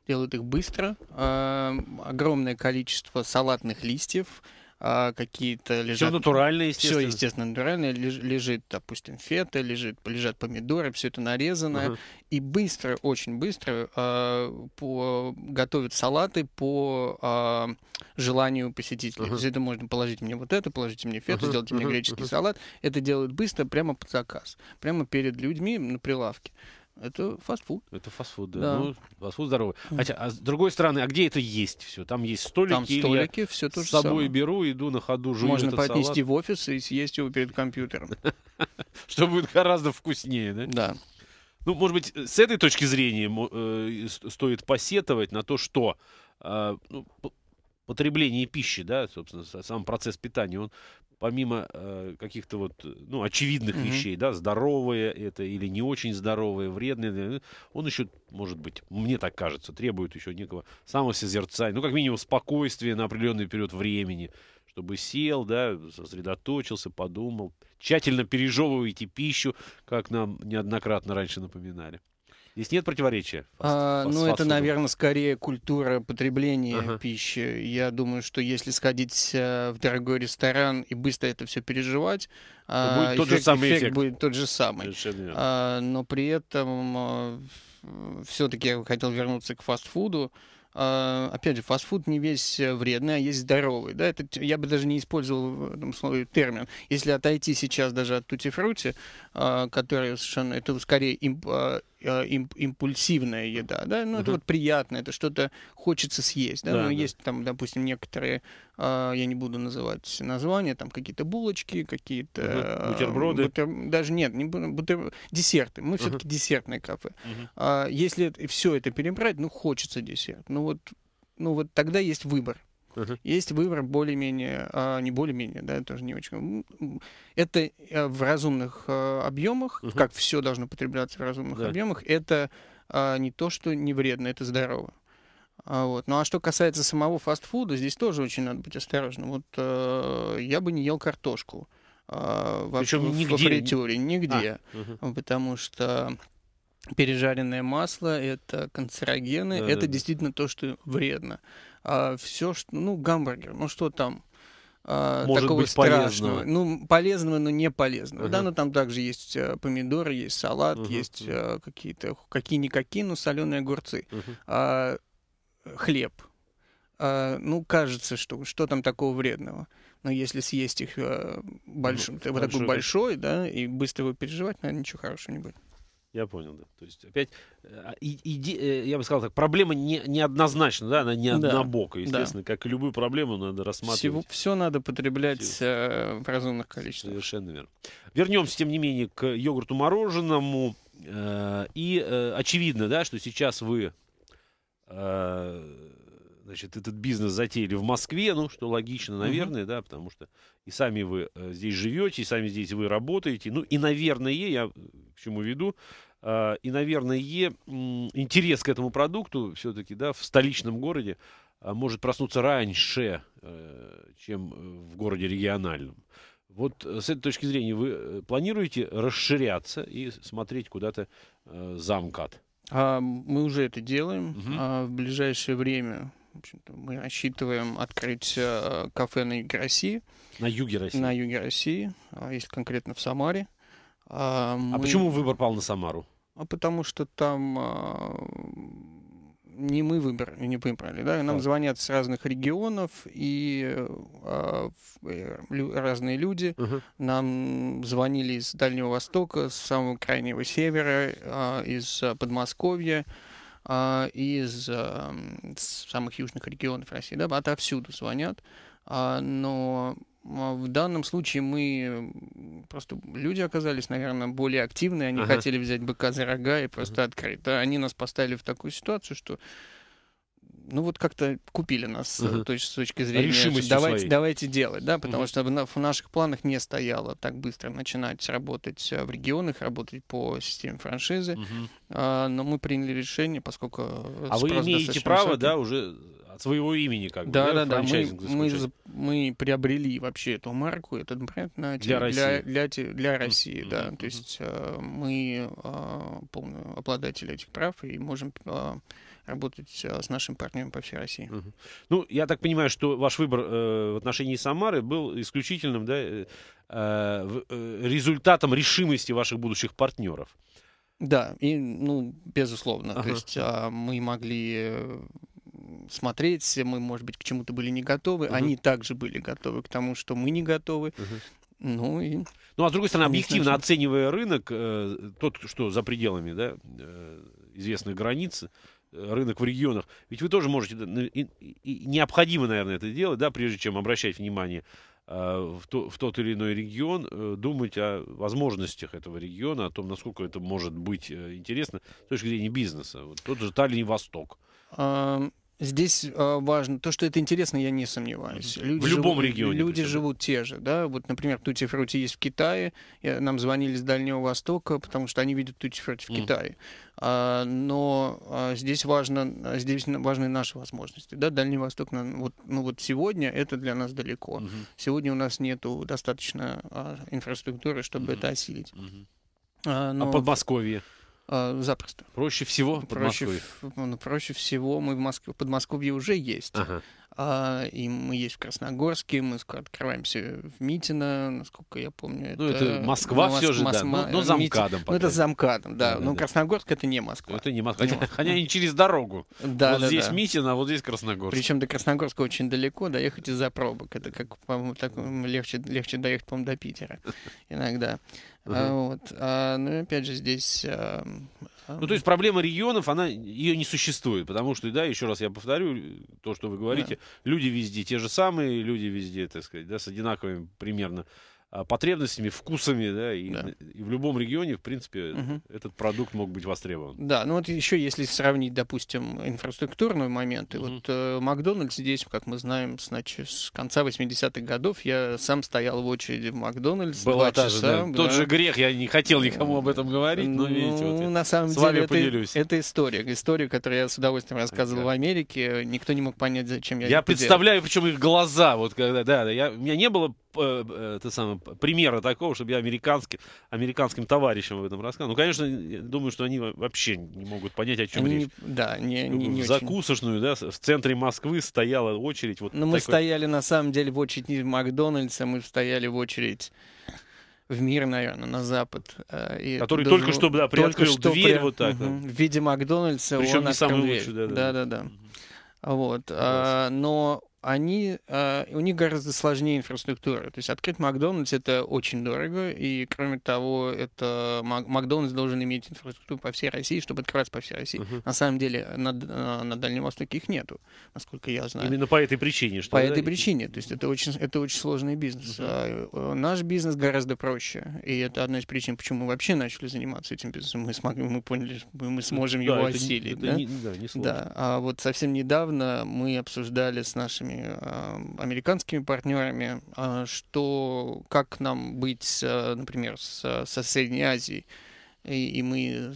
делают их быстро. А, огромное количество салатных листьев, какие-то лежат... Все натуральное, естественно. Все, естественно, натуральное. Леж, лежит, допустим, фета, лежит, лежат помидоры, все это нарезано. Uh-huh. И быстро, очень быстро э, по, готовят салаты по э, желанию посетителей. Uh-huh. То есть это можно положить мне вот это, положите мне фету, uh-huh. сделайте мне греческий салат. Это делают быстро, прямо под заказ. Прямо перед людьми на прилавке. Это фастфуд. Это фастфуд, да. да. Ну, фастфуд здоровый. Хотя, а с другой стороны, а где это есть все? Там есть столики. Там столики, все то же с собой самое. беру, иду на ходу, жую Можно поднести салат. в офис и съесть его перед компьютером. Что будет гораздо вкуснее, да? Да. Ну, может быть, с этой точки зрения э, стоит посетовать на то, что э, ну, потребление пищи, да, собственно, сам процесс питания, он помимо э, каких-то вот, ну, очевидных mm-hmm. вещей, да, здоровые это или не очень здоровые, вредные, он еще, может быть, мне так кажется, требует еще некого самосозерцания, ну, как минимум, спокойствия на определенный период времени, чтобы сел, да, сосредоточился, подумал, тщательно пережевывайте пищу, как нам неоднократно раньше напоминали. Здесь нет противоречия? А, ну, это, наверное, скорее культура потребления ага. пищи. Я думаю, что если сходить э, в дорогой ресторан и быстро это все переживать, а, будет тот эффект, же самый эффект, эффект будет тот же самый. А, но при этом а, все-таки я хотел вернуться к фастфуду. Uh, опять же, фастфуд не весь э, вредный, а есть здоровый. Да? Это, я бы даже не использовал в этом слове термин. Если отойти сейчас даже от тути-фрути, uh, который совершенно, это скорее имп, Э, импульсивная еда, да, ну, uh-huh. это вот приятно, это что-то хочется съесть, да, да ну, да. есть там, допустим, некоторые, а, я не буду называть названия, там какие-то булочки, какие-то... Uh-huh. Бутерброды? Бутер, даже нет, не бутер, десерты, мы uh-huh. все-таки десертное кафе. Uh-huh. Если все это перебрать, ну, хочется десерт, ну, вот, ну, вот тогда есть выбор. Uh-huh. Есть выбор более-менее, а, не более-менее, да, тоже не очень. Это а, в разумных а, объемах, uh-huh. как все должно потребляться в разумных да. объемах, это а, не то, что не вредно, это здорово. А, вот. Ну а что касается самого фастфуда, здесь тоже очень надо быть осторожным. Вот а, я бы не ел картошку. А, Причем в, нигде? В фритюре, нигде. А, угу. Потому что пережаренное масло, это канцерогены, да, это да, действительно да. то, что вредно а, все, что, ну, гамбургер, ну что там, а, Может такого быть страшного. Полезного. Ну, полезного, но не полезного. Uh-huh. Да, но там также есть а, помидоры, есть салат, uh-huh. есть а, какие-то, какие-никакие, но соленые огурцы. Uh-huh. А, хлеб. А, ну, кажется, что что там такого вредного. Но если съесть их а, больш... ну, вот такой большой, да, и быстро его переживать, наверное, ничего хорошего не будет. Я понял, да. То есть опять, э, и, и, э, я бы сказал так, проблема не, неоднозначна, да, она не однобокая. Естественно, да. как и любую проблему надо рассматривать. Всего, все надо потреблять все. Э, в разумных количествах. Совершенно верно. Вернемся, тем не менее, к йогурту мороженому. И очевидно, да, что сейчас вы значит, этот бизнес затеяли в Москве, ну, что логично, наверное, uh-huh. да, потому что и сами вы э, здесь живете, и сами здесь вы работаете, ну, и, наверное, я к чему веду, э, и, наверное, интерес к этому продукту все-таки, да, в столичном городе э, может проснуться раньше, э, чем в городе региональном. Вот с этой точки зрения вы планируете расширяться и смотреть куда-то э, за МКАД? А, мы уже это делаем. Угу. А, в ближайшее время мы рассчитываем открыть а, кафе на юге России. На юге России? На юге России, а, если конкретно в Самаре. А, мы... а почему выбор пал на Самару? А потому что там а, не мы выбрали, не выбрали, да, нам звонят с разных регионов и э, разные люди. Угу. Нам звонили из Дальнего Востока, с самого крайнего севера, из Подмосковья, а, из а, самых южных регионов России, да, отовсюду звонят. А, но а, в данном случае мы просто люди оказались, наверное, более активные, они ага. хотели взять быка за рога и просто ага. открыть. Да, они нас поставили в такую ситуацию, что ну вот как-то купили нас uh то есть с точки зрения Решимостью давайте своей. давайте делать, да, потому uh что в наших планах не стояло так быстро начинать работать в регионах, работать по системе франшизы, uh а, но мы приняли решение, поскольку а вы имеете право, высокий. да, уже от своего имени как да, бы, да, да, мы, мы, мы приобрели вообще эту марку, этот бренд на для, России. для, для, для России, mm-hmm. да, то есть э, мы э, полный обладатель этих прав и можем э, работать с нашими партнерами по всей России. Uh-huh. Ну, я так понимаю, что ваш выбор э, в отношении Самары был исключительным да, э, э, результатом решимости ваших будущих партнеров. Да, и, ну, безусловно. Uh-huh. То есть а, мы могли смотреть, мы, может быть, к чему-то были не готовы, угу. они также были готовы к тому, что мы не готовы. Угу. Ну, и... ну, а с другой стороны, объективно оценивая рынок, э, тот, что за пределами да, э, известных границ, э, рынок в регионах, ведь вы тоже можете, и, и необходимо, наверное, это делать, да, прежде чем обращать внимание э, в, то, в тот или иной регион, э, думать о возможностях этого региона, о том, насколько это может быть э, интересно с точки зрения бизнеса. Вот тот же Таллин Восток. Здесь э, важно то, что это интересно, я не сомневаюсь. Люди в любом живут, регионе. Люди причем. живут те же, да. Вот, например, Тути Фрути есть в Китае. Нам звонили с Дальнего Востока, потому что они видят Тути Фрути в mm. Китае. А, но а, здесь важно, здесь важны наши возможности, да. Дальний Восток, вот, ну вот сегодня это для нас далеко. Mm-hmm. Сегодня у нас нету достаточно а, инфраструктуры, чтобы mm-hmm. это осилить. Mm-hmm. А, но... а Подмосковье? А, запросто. Проще всего в проще, ну, проще всего мы в Москве, Подмосковье уже есть. Ага. А, и мы есть в Красногорске, мы скоро открываемся в Митино, насколько я помню. Ну, это, это Москва ну, все же, да, но, но замкадом. Ну, это замкадом, да. да ну, да, Красногорск это не Москва. Это не Москва, хотя, хотя не через дорогу. Да, вот да, здесь да. Митино, а вот здесь Красногорск. Причем до Красногорска очень далеко, доехать из-за пробок. Это как, по-моему, так, легче, легче доехать, по-моему, до Питера иногда. Uh-huh. Вот. А, ну, опять же, здесь а, ну, то есть проблема регионов, она, ее не существует, потому что, да, еще раз я повторю, то, что вы говорите, да. люди везде те же самые, люди везде, так сказать, да, с одинаковыми примерно а, потребностями, вкусами, да, и, да. и в любом регионе, в принципе, угу. этот продукт мог быть востребован. Да, ну вот еще если сравнить, допустим, инфраструктурные моменты, угу. вот э, Макдональдс здесь, как мы знаем, значит, с конца 80-х годов я сам стоял в очереди в Макдональдс Была два часа. Же, да. Тот же грех, я не хотел никому об этом говорить, но, видите, ну, вот на самом деле, это, это история, история, которую я с удовольствием рассказывал да. в Америке, никто не мог понять, зачем я Я представляю, делал. причем их глаза, вот когда, да, я, у меня не было э, это самое, примера такого, чтобы я американский, американским товарищам об этом рассказал. Ну, конечно, я думаю, что они вообще не могут понять, о чем они речь. Да, не, не, не В закусочную, да, в центре Москвы стояла очередь. Вот Но ну, мы стояли, на самом деле, в очередь в Макдональдсе, мы стояли в очередь в мир, наверное, на запад. Э, и Который только что да, приоткрыл что дверь при... вот так. Угу. В виде Макдональдса Причем он не самый лучший, да, да. Да, да, да. Вот. А, но они, э, у них гораздо сложнее инфраструктура. То есть открыть Макдональдс это очень дорого, и кроме того, это Макдональдс должен иметь инфраструктуру по всей России, чтобы открываться по всей России. Uh-huh. На самом деле на, на Дальнем Востоке их нету, насколько я знаю. Именно по этой причине, что? По да? этой причине. То есть это очень, это очень сложный бизнес. Uh-huh. А, наш бизнес гораздо проще, и это одна из причин, почему мы вообще начали заниматься этим бизнесом. Мы смогли, мы поняли, что мы сможем да, его осилить. Не, да? Не, да, не сложно. Да. А вот совсем недавно мы обсуждали с нашими э, американскими партнерами, э, что как нам быть, например, с, со Средней Азией. И, и мы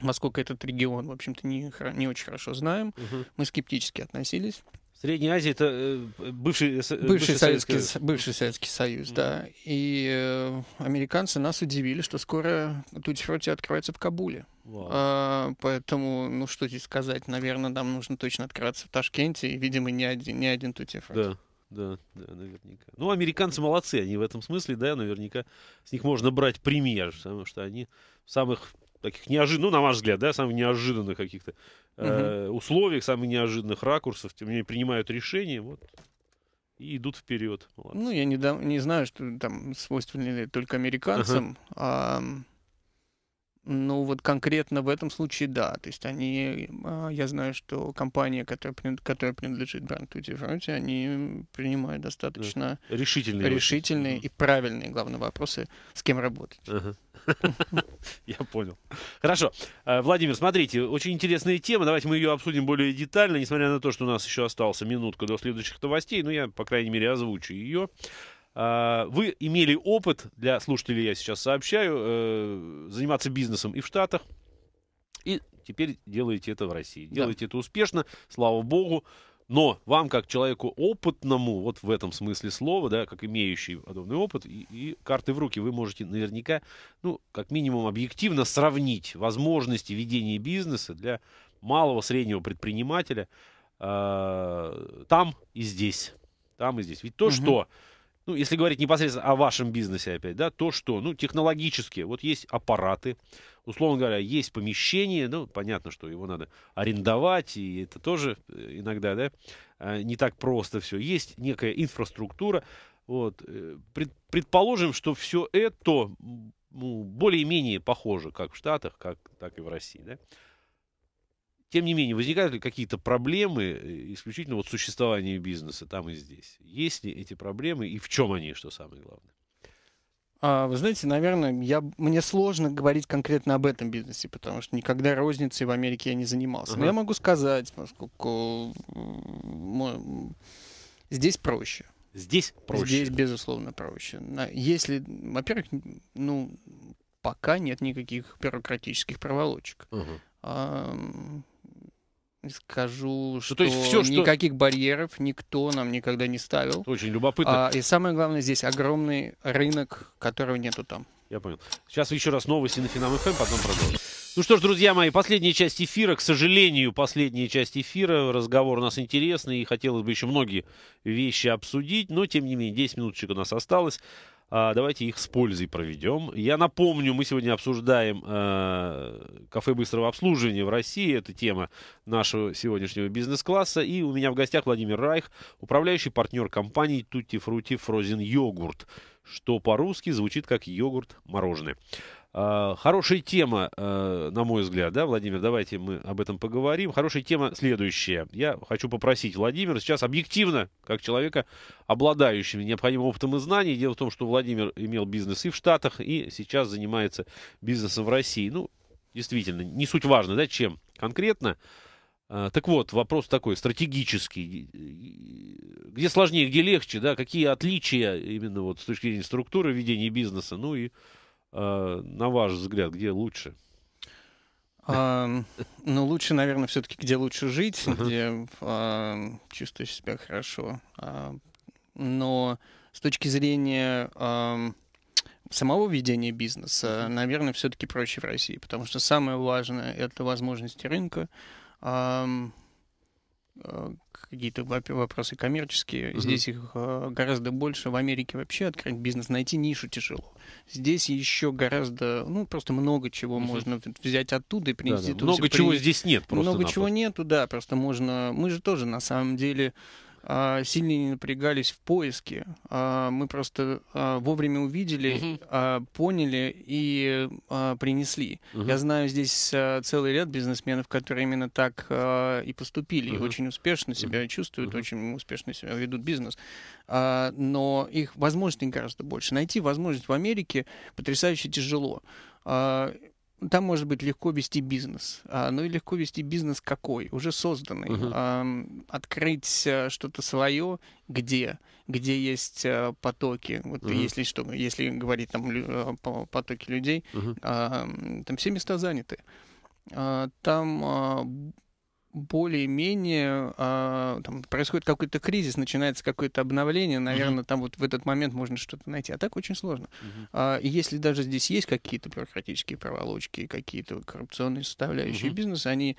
поскольку этот регион, в общем-то, не, не очень хорошо знаем, угу. мы скептически относились. Средняя Азия это э, бывший, бывший, бывший, Советский, Советский, бывший Советский Союз, mm-hmm. да. И э, американцы нас удивили, что скоро Тути Фроти откроется в Кабуле. Wow. А, поэтому, ну что здесь сказать, наверное, нам нужно точно открываться в Ташкенте, и, видимо, не один, не один Тути Фроти. Да. Да, да, наверняка. Ну, американцы молодцы, они в этом смысле, да, наверняка с них можно брать пример, потому что они в самых таких неожиданных, ну, на ваш взгляд, да, самых неожиданных каких-то э, условиях, самых неожиданных ракурсов, тем не менее, принимают решения, вот, и идут вперед. Молодцы. Ну, я не, не знаю, что там свойственно ли только американцам, uh-huh. а ну, вот конкретно в этом случае, да. То есть они, а, я знаю, что компания, которая, которая принадлежит бренду Frutti, они принимают достаточно да. решительные, решительные и правильные, главные вопросы, с кем работать. Я понял. Хорошо. А, Владимир, смотрите, очень интересная тема. Давайте мы ее обсудим более детально, несмотря на то, что у нас еще остался минутка до следующих новостей. Ну, я, по крайней мере, озвучу ее. А, вы имели опыт, для слушателей я сейчас сообщаю, э, заниматься бизнесом и в Штатах, и теперь делаете это в России. Делаете да. это успешно, слава богу. Но вам, как человеку опытному, вот в этом смысле слова, да, как имеющий подобный опыт, и, и карты в руки, вы можете наверняка, ну, как минимум, объективно сравнить возможности ведения бизнеса для малого, среднего предпринимателя э, там и здесь. Там и здесь. Ведь то, угу. что ну, если говорить непосредственно о вашем бизнесе опять, да, то что, ну, технологически, вот есть аппараты, условно говоря, есть помещение, ну, понятно, что его надо арендовать, и это тоже э, иногда, да, э, не так просто все. Есть некая инфраструктура, вот, э, пред, предположим, что все это ну, более-менее похоже как в Штатах, как, так и в России, да. Тем не менее, возникают ли какие-то проблемы э, исключительно вот существования бизнеса там и здесь? Есть ли эти проблемы и в чем они, что самое главное? А, вы знаете, наверное, я, мне сложно говорить конкретно об этом бизнесе, потому что никогда розницей в Америке я не занимался. Ага. Но я могу сказать, поскольку здесь проще. Здесь проще? Здесь, безусловно, проще. Если, во-первых, ну, пока нет никаких бюрократических проволочек. Угу скажу, что, то есть все, что... никаких барьеров никто нам никогда не ставил. Очень любопытно. А, и самое главное, здесь огромный рынок, которого нету там. Я понял. Сейчас еще раз новости на Финам ФМ, потом продолжим. Ну что ж, друзья мои, последняя часть эфира, к сожалению, последняя часть эфира. Разговор у нас интересный, и хотелось бы еще многие вещи обсудить, но тем не менее, 10 минуточек у нас осталось. А, давайте их с пользой проведем. Я напомню, мы сегодня обсуждаем э, кафе быстрого обслуживания в России. Это тема нашего сегодняшнего бизнес-класса. И у меня в гостях Владимир Райх, управляющий партнер компании Tutti Frutti Frozen Yogurt, что по-русски звучит как йогурт-мороженое. А, хорошая тема, э, на мой взгляд, да, Владимир, давайте мы об этом поговорим. Хорошая тема следующая. Я хочу попросить Владимира сейчас объективно, как человека, обладающего необходимым опытом и знаний. Дело в том, что Владимир имел бизнес и в Штатах, и сейчас занимается бизнесом в России. Ну, действительно, не суть важно, да, чем конкретно. А, так вот, вопрос такой, стратегический. Где сложнее, где легче, да, какие отличия именно вот с точки зрения структуры ведения бизнеса, ну и на ваш взгляд, где лучше? А, ну, лучше, наверное, все-таки где лучше жить, uh-huh. где а, чувствуешь себя хорошо. А, но с точки зрения а, самого ведения бизнеса, наверное, все-таки проще в России, потому что самое важное это возможности рынка. А, какие-то вопросы коммерческие. Uh-huh. Здесь их гораздо больше. В Америке вообще открыть бизнес, найти нишу тяжело. Здесь еще гораздо, ну, просто много чего угу. можно взять оттуда и принести да, да. Много чего при... здесь нет. Просто много чего нету, да, просто можно... Мы же тоже, на самом деле, сильно не напрягались в поиске. А, мы просто а, вовремя увидели, а, поняли и а, принесли. Мгм. Я знаю здесь а, целый ряд бизнесменов, которые именно так а, и поступили, и Мгм. очень успешно себя чувствуют, очень успешно себя ведут бизнес. А, но их возможностей гораздо больше. Найти возможность в Америке потрясающе тяжело. А, там может быть легко вести бизнес, а, но и легко вести бизнес какой? Уже созданный. Мгм. Ам, открыть а, что-то свое, где? Где есть а, потоки. Вот Мгм. если что, если говорить там а, по- потоки людей, Мгм. а, там все места заняты. А, Там а, более-менее там происходит какой-то кризис, начинается какое-то обновление, наверное, там вот в этот момент можно что-то найти. А так очень сложно. А, И если даже здесь есть какие-то бюрократические проволочки, какие-то коррупционные составляющие Мгм. бизнеса, они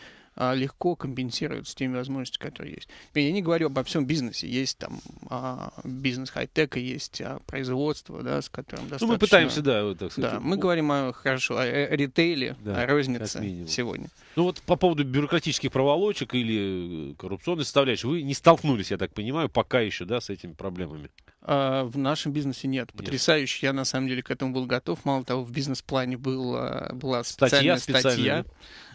легко компенсируются теми возможностями, которые есть. Я не говорю обо всем бизнесе. Есть там а, бизнес хай-тека, есть а, производство, да, с которым Ну, достаточно... мы пытаемся, да, вот так сказать. Да, мы говорим о, хорошо, о, ритейле, Да, о рознице сегодня. Ну вот по поводу бюрократических проволочек или э, коррупционной составляющей, вы не столкнулись, я так понимаю, пока еще, да, с этими проблемами. А, в нашем бизнесе нет. Потрясающе. Я на самом деле к этому был готов. Мало того, в бизнес-плане был, а, была Статья специальная статья. специальная,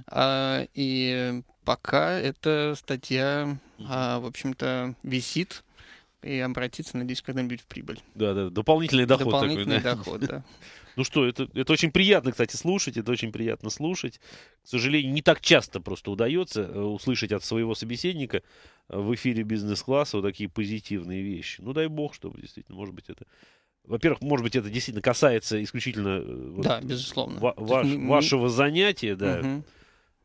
А, и пока эта статья, а, в общем-то, висит. И обратиться, надеюсь, когда-нибудь в прибыль. Да, да, дополнительный доход Дополнительный такой, да. доход, да. Ну что, это, это очень приятно, кстати, слушать, это очень приятно слушать. К сожалению, не так часто просто удается э, услышать от своего собеседника э, в эфире бизнес-класса вот такие позитивные вещи. Ну дай бог, чтобы действительно, может быть, это... Во-первых, может быть, это действительно касается исключительно э, вот Да, безусловно. ва- ваш- мы- вашего занятия, да. Мгм.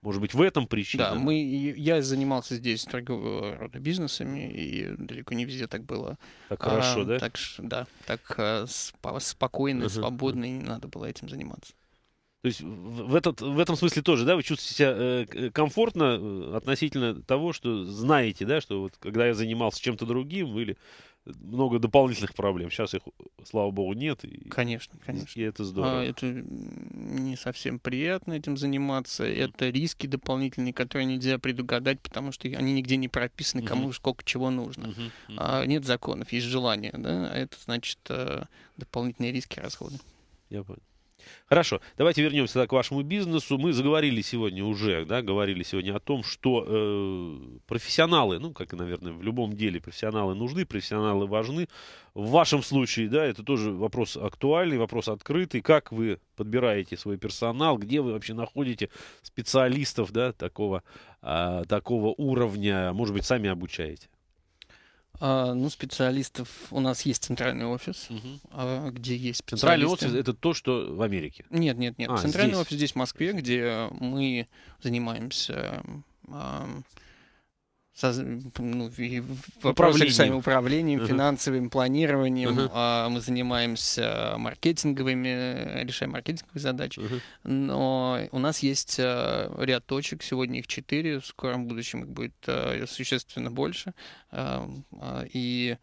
Может быть, в этом причина. Да, мы, я занимался здесь торгового рода бизнесами, и далеко не везде так было. Так хорошо, А, да? Так, да, так а, спо- спокойно, Мгм, свободно, и не надо было этим заниматься. То есть в, этот, в этом смысле тоже, да, вы чувствуете себя э, комфортно э, относительно того, что знаете, да, что вот когда я занимался чем-то другим или много дополнительных проблем, сейчас их, слава богу, нет, и, Конечно, конечно. и это А, здорово. это м, не совсем приятно этим заниматься. Это риски дополнительные, которые нельзя предугадать, потому что они нигде не прописаны, кому Мгм. сколько чего нужно. Мгм, мгм. А, нет законов, есть желание, да, а это значит э, дополнительные риски, расходы. Я понял. Хорошо, давайте вернемся тогда к вашему бизнесу. Мы заговорили сегодня уже, да, говорили сегодня о том, что э, профессионалы, ну, как наверное, в любом деле, профессионалы нужны, профессионалы важны. В вашем случае, да, это тоже вопрос актуальный, вопрос открытый. Как вы подбираете свой персонал, где вы вообще находите специалистов, да, такого, а, такого уровня, может быть, сами обучаете? А, ну, специалистов у нас есть центральный офис, а, где есть Центральный специалисты. офис это то, что в Америке. Нет, нет, нет. А, Центральный здесь. офис здесь в Москве, где мы занимаемся соз- ну, и в- вопросах Управлением. сами управлением, Ага. финансовым планированием. Ага. а, Мы занимаемся маркетинговыми, решаем маркетинговые задачи. Но у нас есть э, ряд точек, сегодня их четыре, в скором будущем их будет э, существенно больше. А, а, И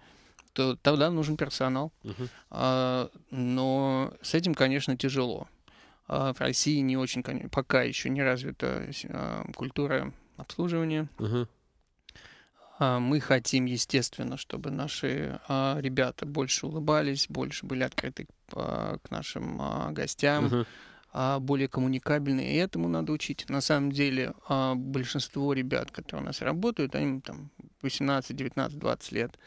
то, тогда нужен персонал. Мгм. А, но с этим, конечно, тяжело. А, В России не очень, пока еще не развита а, культура обслуживания. Мгм. А, Мы хотим, естественно, чтобы наши а, ребята больше улыбались, больше были открыты к нашим а, гостям, Мгм. а, более коммуникабельные. И этому надо учить. На самом деле, большинство ребят, которые у нас работают, они там 18, 19, 20 лет.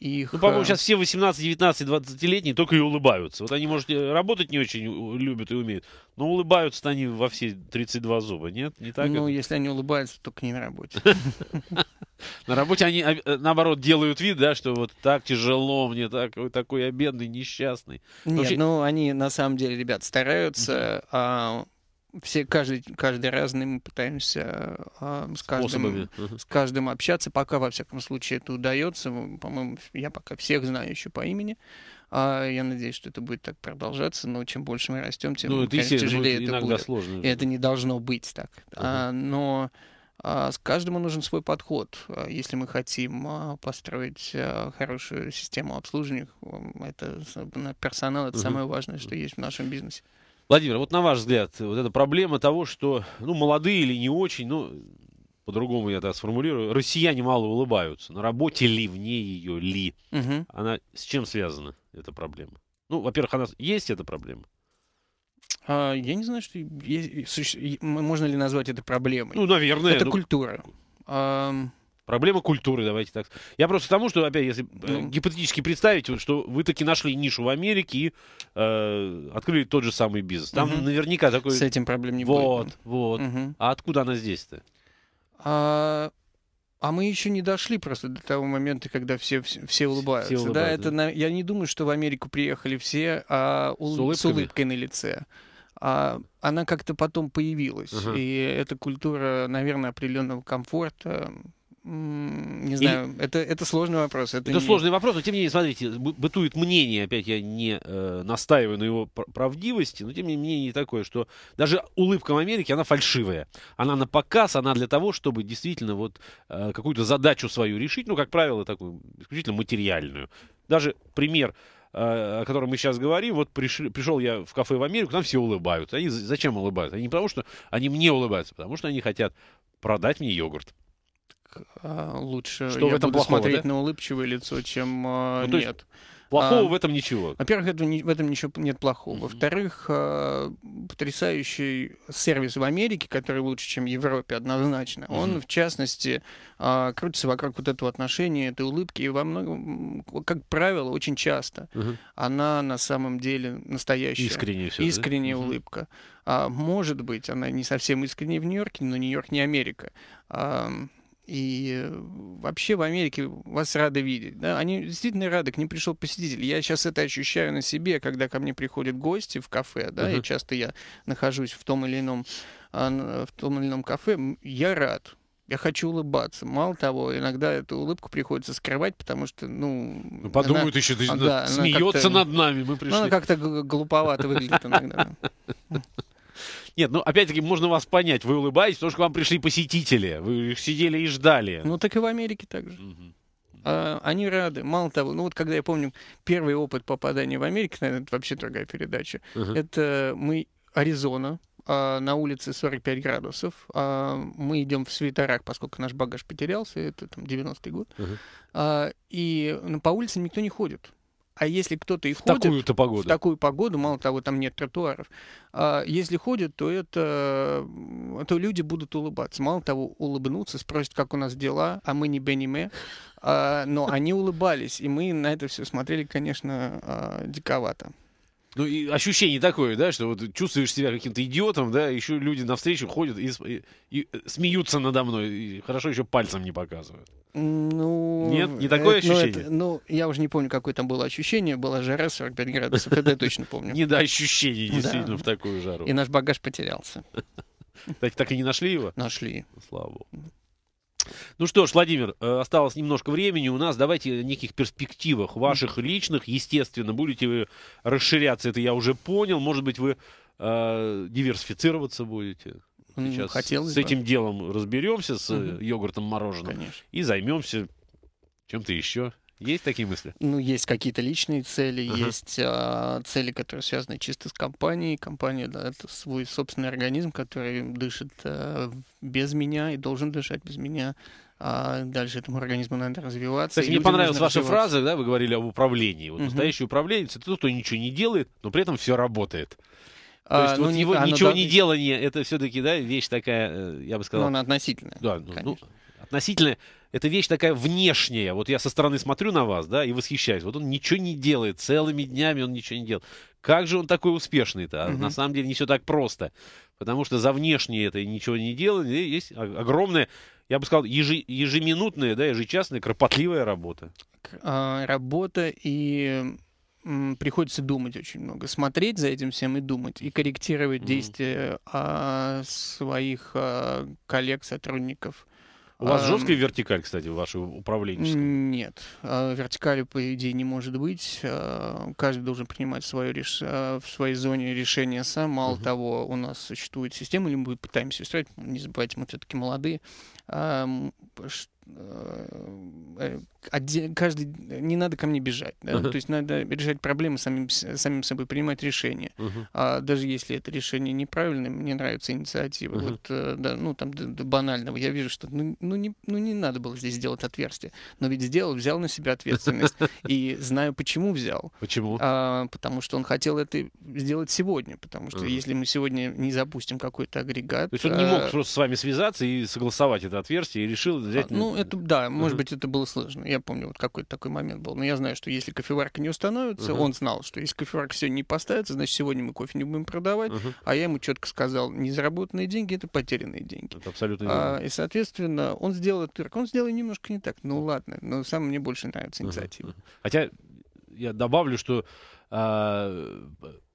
Их, Ну, по-моему, а, сейчас все 18, 19, 20-летние только и улыбаются. Вот они, может, работать не очень любят и умеют, но улыбаются они во все 32 зуба, нет? Не так? ну, это? если они улыбаются, только не на работе. На работе они, а, э, наоборот, делают вид, да, что вот так тяжело мне, так, такой я бедный, несчастный. Нет, ну они на самом деле, ребят, стараются. Все, каждый, каждый разный, мы пытаемся а, с каждым, Способами. С каждым общаться. Пока, во всяком случае, это удается. По-моему, я пока всех знаю еще по имени. А, я надеюсь, что это будет так продолжаться, но чем больше мы растем, тем, Ну, это конечно, тяжелее это будет. сложно. И это не должно быть так. А, но а, с каждому нужен свой подход. А, Если мы хотим а, построить а, хорошую систему обслуживания, это персонал это Мгм. самое важное, что есть в нашем бизнесе. Владимир, вот на ваш взгляд, вот эта проблема того, что, ну, молодые или не очень, ну, по-другому я это сформулирую, россияне мало улыбаются. На работе ли, вне ее ли? Мгм. Она с чем связана, эта проблема? Ну, во-первых, она есть эта проблема. А, я не знаю, что есть- можно ли назвать это проблемой. Ну, наверное. это ну, культура. Ам, Проблема культуры, давайте так. Я просто к тому, что, опять, если э, Ну. гипотетически представить, вот, что вы таки нашли нишу в Америке и э, открыли тот же самый бизнес. Там Мгм. наверняка такой... с этим проблем не вот, будет. вот. Мгм. А откуда она здесь-то? А, а мы еще не дошли просто до того момента, когда все, все, все улыбаются. да, улыбаются, это на- я не думаю, что в Америку приехали все а, ул- С с, улыбкой на лице. А, она как-то потом появилась. Ага. И эта культура, наверное, определенного комфорта. Не Или- знаю, это, это сложный вопрос. Это, Это не- сложный вопрос, но тем не менее, смотрите, бы- бытует мнение, опять я не э, настаиваю на его пр- правдивости, но тем не менее мнение такое, что даже улыбка в Америке, она фальшивая. Она на показ, она для того, чтобы действительно вот э, какую-то задачу свою решить, ну, как правило, такую исключительно материальную. Даже пример э, о котором мы сейчас говорим, вот пришли- пришел я в кафе в Америку, там все улыбаются. Они за- зачем улыбаются? Они не потому, что они мне улыбаются, потому что они хотят продать мне йогурт. А, лучше Что в я этом буду плохого, смотреть да? на улыбчивое лицо, чем а, Ну, нет. Плохого А, в этом ничего. Во-первых, это в этом ничего нет плохого. Мгм. Во-вторых, э, потрясающий сервис в Америке, который лучше, чем в Европе, однозначно. Он, Мгм. в частности, а, крутится вокруг вот этого отношения, этой улыбки, и во многом, как правило, очень часто Мгм. она на самом деле настоящая. Искренне все. Искренняя улыбка. А, может быть, она не совсем искренняя в Нью-Йорке, но Нью-Йорк не Америка. А, и э, вообще в Америке вас рады видеть. Да? Они действительно рады, к ним пришел посетитель. Я сейчас это ощущаю на себе, когда ко мне приходят гости в кафе, да, и Мгм. часто я нахожусь в том или ином, а, в том или ином кафе, я рад. Я хочу улыбаться. Мало того, иногда эту улыбку приходится скрывать, потому что, ну... Ну, она- подумают еще, ты а, да, она смеется над нами, мы ну, пришли. она как-то глуповато выглядит иногда. Нет, ну опять-таки можно вас понять, вы улыбаетесь, потому что к вам пришли посетители, вы сидели и ждали. Ну, так и в Америке также. А, они рады. Мало того, ну вот когда я помню первый опыт попадания в Америку, наверное, это вообще другая передача. Это мы Аризона, а, на улице 45 градусов. а, мы идем в свитерах, поскольку наш багаж потерялся, это там 90-й год. Мгм. А, и ну, по улице никто не ходит. А если кто-то и В ходит, такую-то в погоду. такую погоду, мало того, там нет тротуаров. А если ходят, то это то люди будут улыбаться. Мало того, улыбнуться, спросят, как у нас дела, а мы не Бенниме. А, но они улыбались, и мы на это все смотрели, конечно, а, диковато. Ну и ощущение такое, да, что вот чувствуешь себя каким-то идиотом, да, еще люди навстречу ходят и, и- и смеются надо мной, и хорошо еще пальцем не показывают. Ну, Нет, не такое это- ну, ощущение? это- Ну, я уже не помню, какое там было ощущение. Была жара 45 градусов, это я точно помню. Не до ощущений, действительно, в такую жару. И наш багаж потерялся. Так, так и не нашли его? Нашли. Слава богу. Ну что ж, Владимир, э, осталось немножко времени у нас. Давайте о неких перспективах ваших личных. Естественно, будете вы расширяться, это я уже понял. Может быть, вы э, диверсифицироваться будете. М, Сейчас Хотелось с бы, этим делом разберемся, с Мгм. йогуртом мороженым, конечно. и займемся чем-то еще. Есть такие мысли? Ну, есть какие-то личные цели, Ага. есть а, цели, которые связаны чисто с компанией. Компания, да, это свой собственный организм, который дышит а, без меня и должен дышать без меня. А дальше этому организму надо развиваться. Кстати, мне понравилась ваша фраза, да, вы говорили об управлении. Вот Мгм. настоящий управленец это тот, кто ничего не делает, но при этом все работает. То А, есть ну, вот не- его оно ничего да- не делание, это все-таки, да, вещь такая, э, я бы Ну, сказал, она относительная. да, ну, ну, конечно. Это вещь такая внешняя. Вот я со стороны смотрю на вас, да, и восхищаюсь. Вот он ничего не делает, целыми днями он ничего не делает. Как же он такой успешный-то? А Мгм. на самом деле не все так просто. Потому что за внешнее это ничего не делание есть огромная, я бы сказал, ежи- ежеминутная, да, ежечасная, кропотливая работа. А, работа и приходится думать очень много, смотреть за этим всем и думать, и корректировать действия а, своих а, коллег, сотрудников. У вас жесткая вертикаль, кстати, в вашей управленческой? Нет, а, вертикали, по идее, не может быть. А, Каждый должен принимать свое реш- а, в своей зоне решение сам. Мало Мгм. того, у нас существует система, или мы пытаемся устроить, не забывайте, мы все-таки молодые, каждый не надо ко мне бежать, да? Ага. то есть надо решать проблемы самим, самим собой, принимать решения. Мгм. А даже если это решение неправильное, мне нравится инициатива. Мгм. Вот, э, да, ну там до, до банального. Я вижу, что ну, ну, не, ну не надо было здесь сделать отверстие. Но ведь сделал, взял на себя ответственность. И знаю, почему взял. Почему? А, потому что он хотел это сделать сегодня. Потому что Ага. если мы сегодня не запустим какой-то агрегат... То есть он не мог а, просто с вами связаться и согласовать это отверстие и решил взять... а, Ну, это да, может Мгм. быть, это было сложно. Я помню, вот какой-то такой момент был. Но я знаю, что если кофеварка не установится, Мгм. он знал, что если кофеварка сегодня не поставится, значит, сегодня мы кофе не будем продавать. Мгм. А я ему четко сказал, незаработанные деньги это потерянные деньги. Это абсолютно верно. А, и, соответственно, он сделал это, он сделал немножко не так. Ну ладно, но сам мне больше нравится инициатива. мгм. Хотя я добавлю, что а,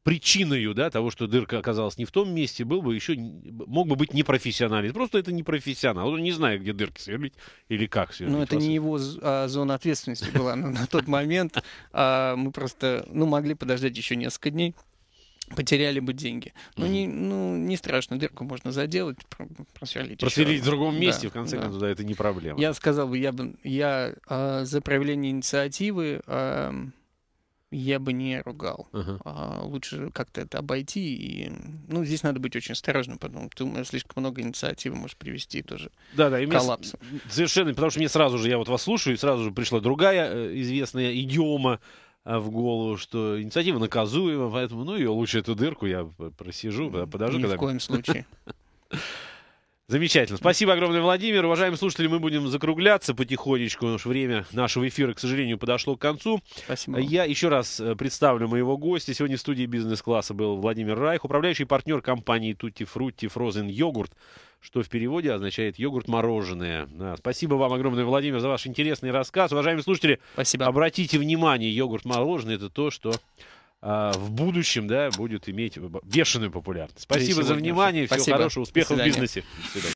причиной да, того, что дырка оказалась не в том месте, был бы еще мог бы быть непрофессионален. Просто это не профессионал. Он не знает, где дырки сверлить или как сверлить. Но это не его а, зона ответственности была на, тот момент. А, мы просто, ну, могли подождать еще несколько дней. Потеряли бы деньги. Ну, не, ну, не страшно, дырку можно заделать, про- просверлить. Просверлить в другом месте, Да, в конце да. концов, да, это не проблема. Я сказал бы, я бы, я а, за проявление инициативы ам, я бы не ругал. Ага. А, лучше как-то это обойти. И, ну, здесь надо быть очень осторожным, потому что думаю, слишком много инициативы может привести тоже Да, да, и к мне. Совершенно, потому что мне сразу же, я вот вас слушаю, и сразу же пришла другая э, известная идиома а, в голову, что инициатива наказуема, поэтому, ну, ее лучше эту дырку я просижу, подожду, Ни когда... в коем случае. Замечательно. Спасибо огромное, Владимир. Уважаемые слушатели, мы будем закругляться потихонечку, потому что время нашего эфира, к сожалению, подошло к концу. Спасибо. Я еще раз э, представлю моего гостя. Сегодня в студии бизнес-класса был Владимир Райх, управляющий партнер компании Tutti Frutti Frozen Йогурт, что в переводе означает йогурт-мороженое. Да, спасибо вам огромное, Владимир, за ваш интересный рассказ. Уважаемые слушатели, Спасибо. обратите внимание, йогурт-мороженое это то, что в будущем да, будет иметь бешеную популярность. Спасибо за внимание, всего Спасибо. хорошего, успехов в бизнесе. До свидания.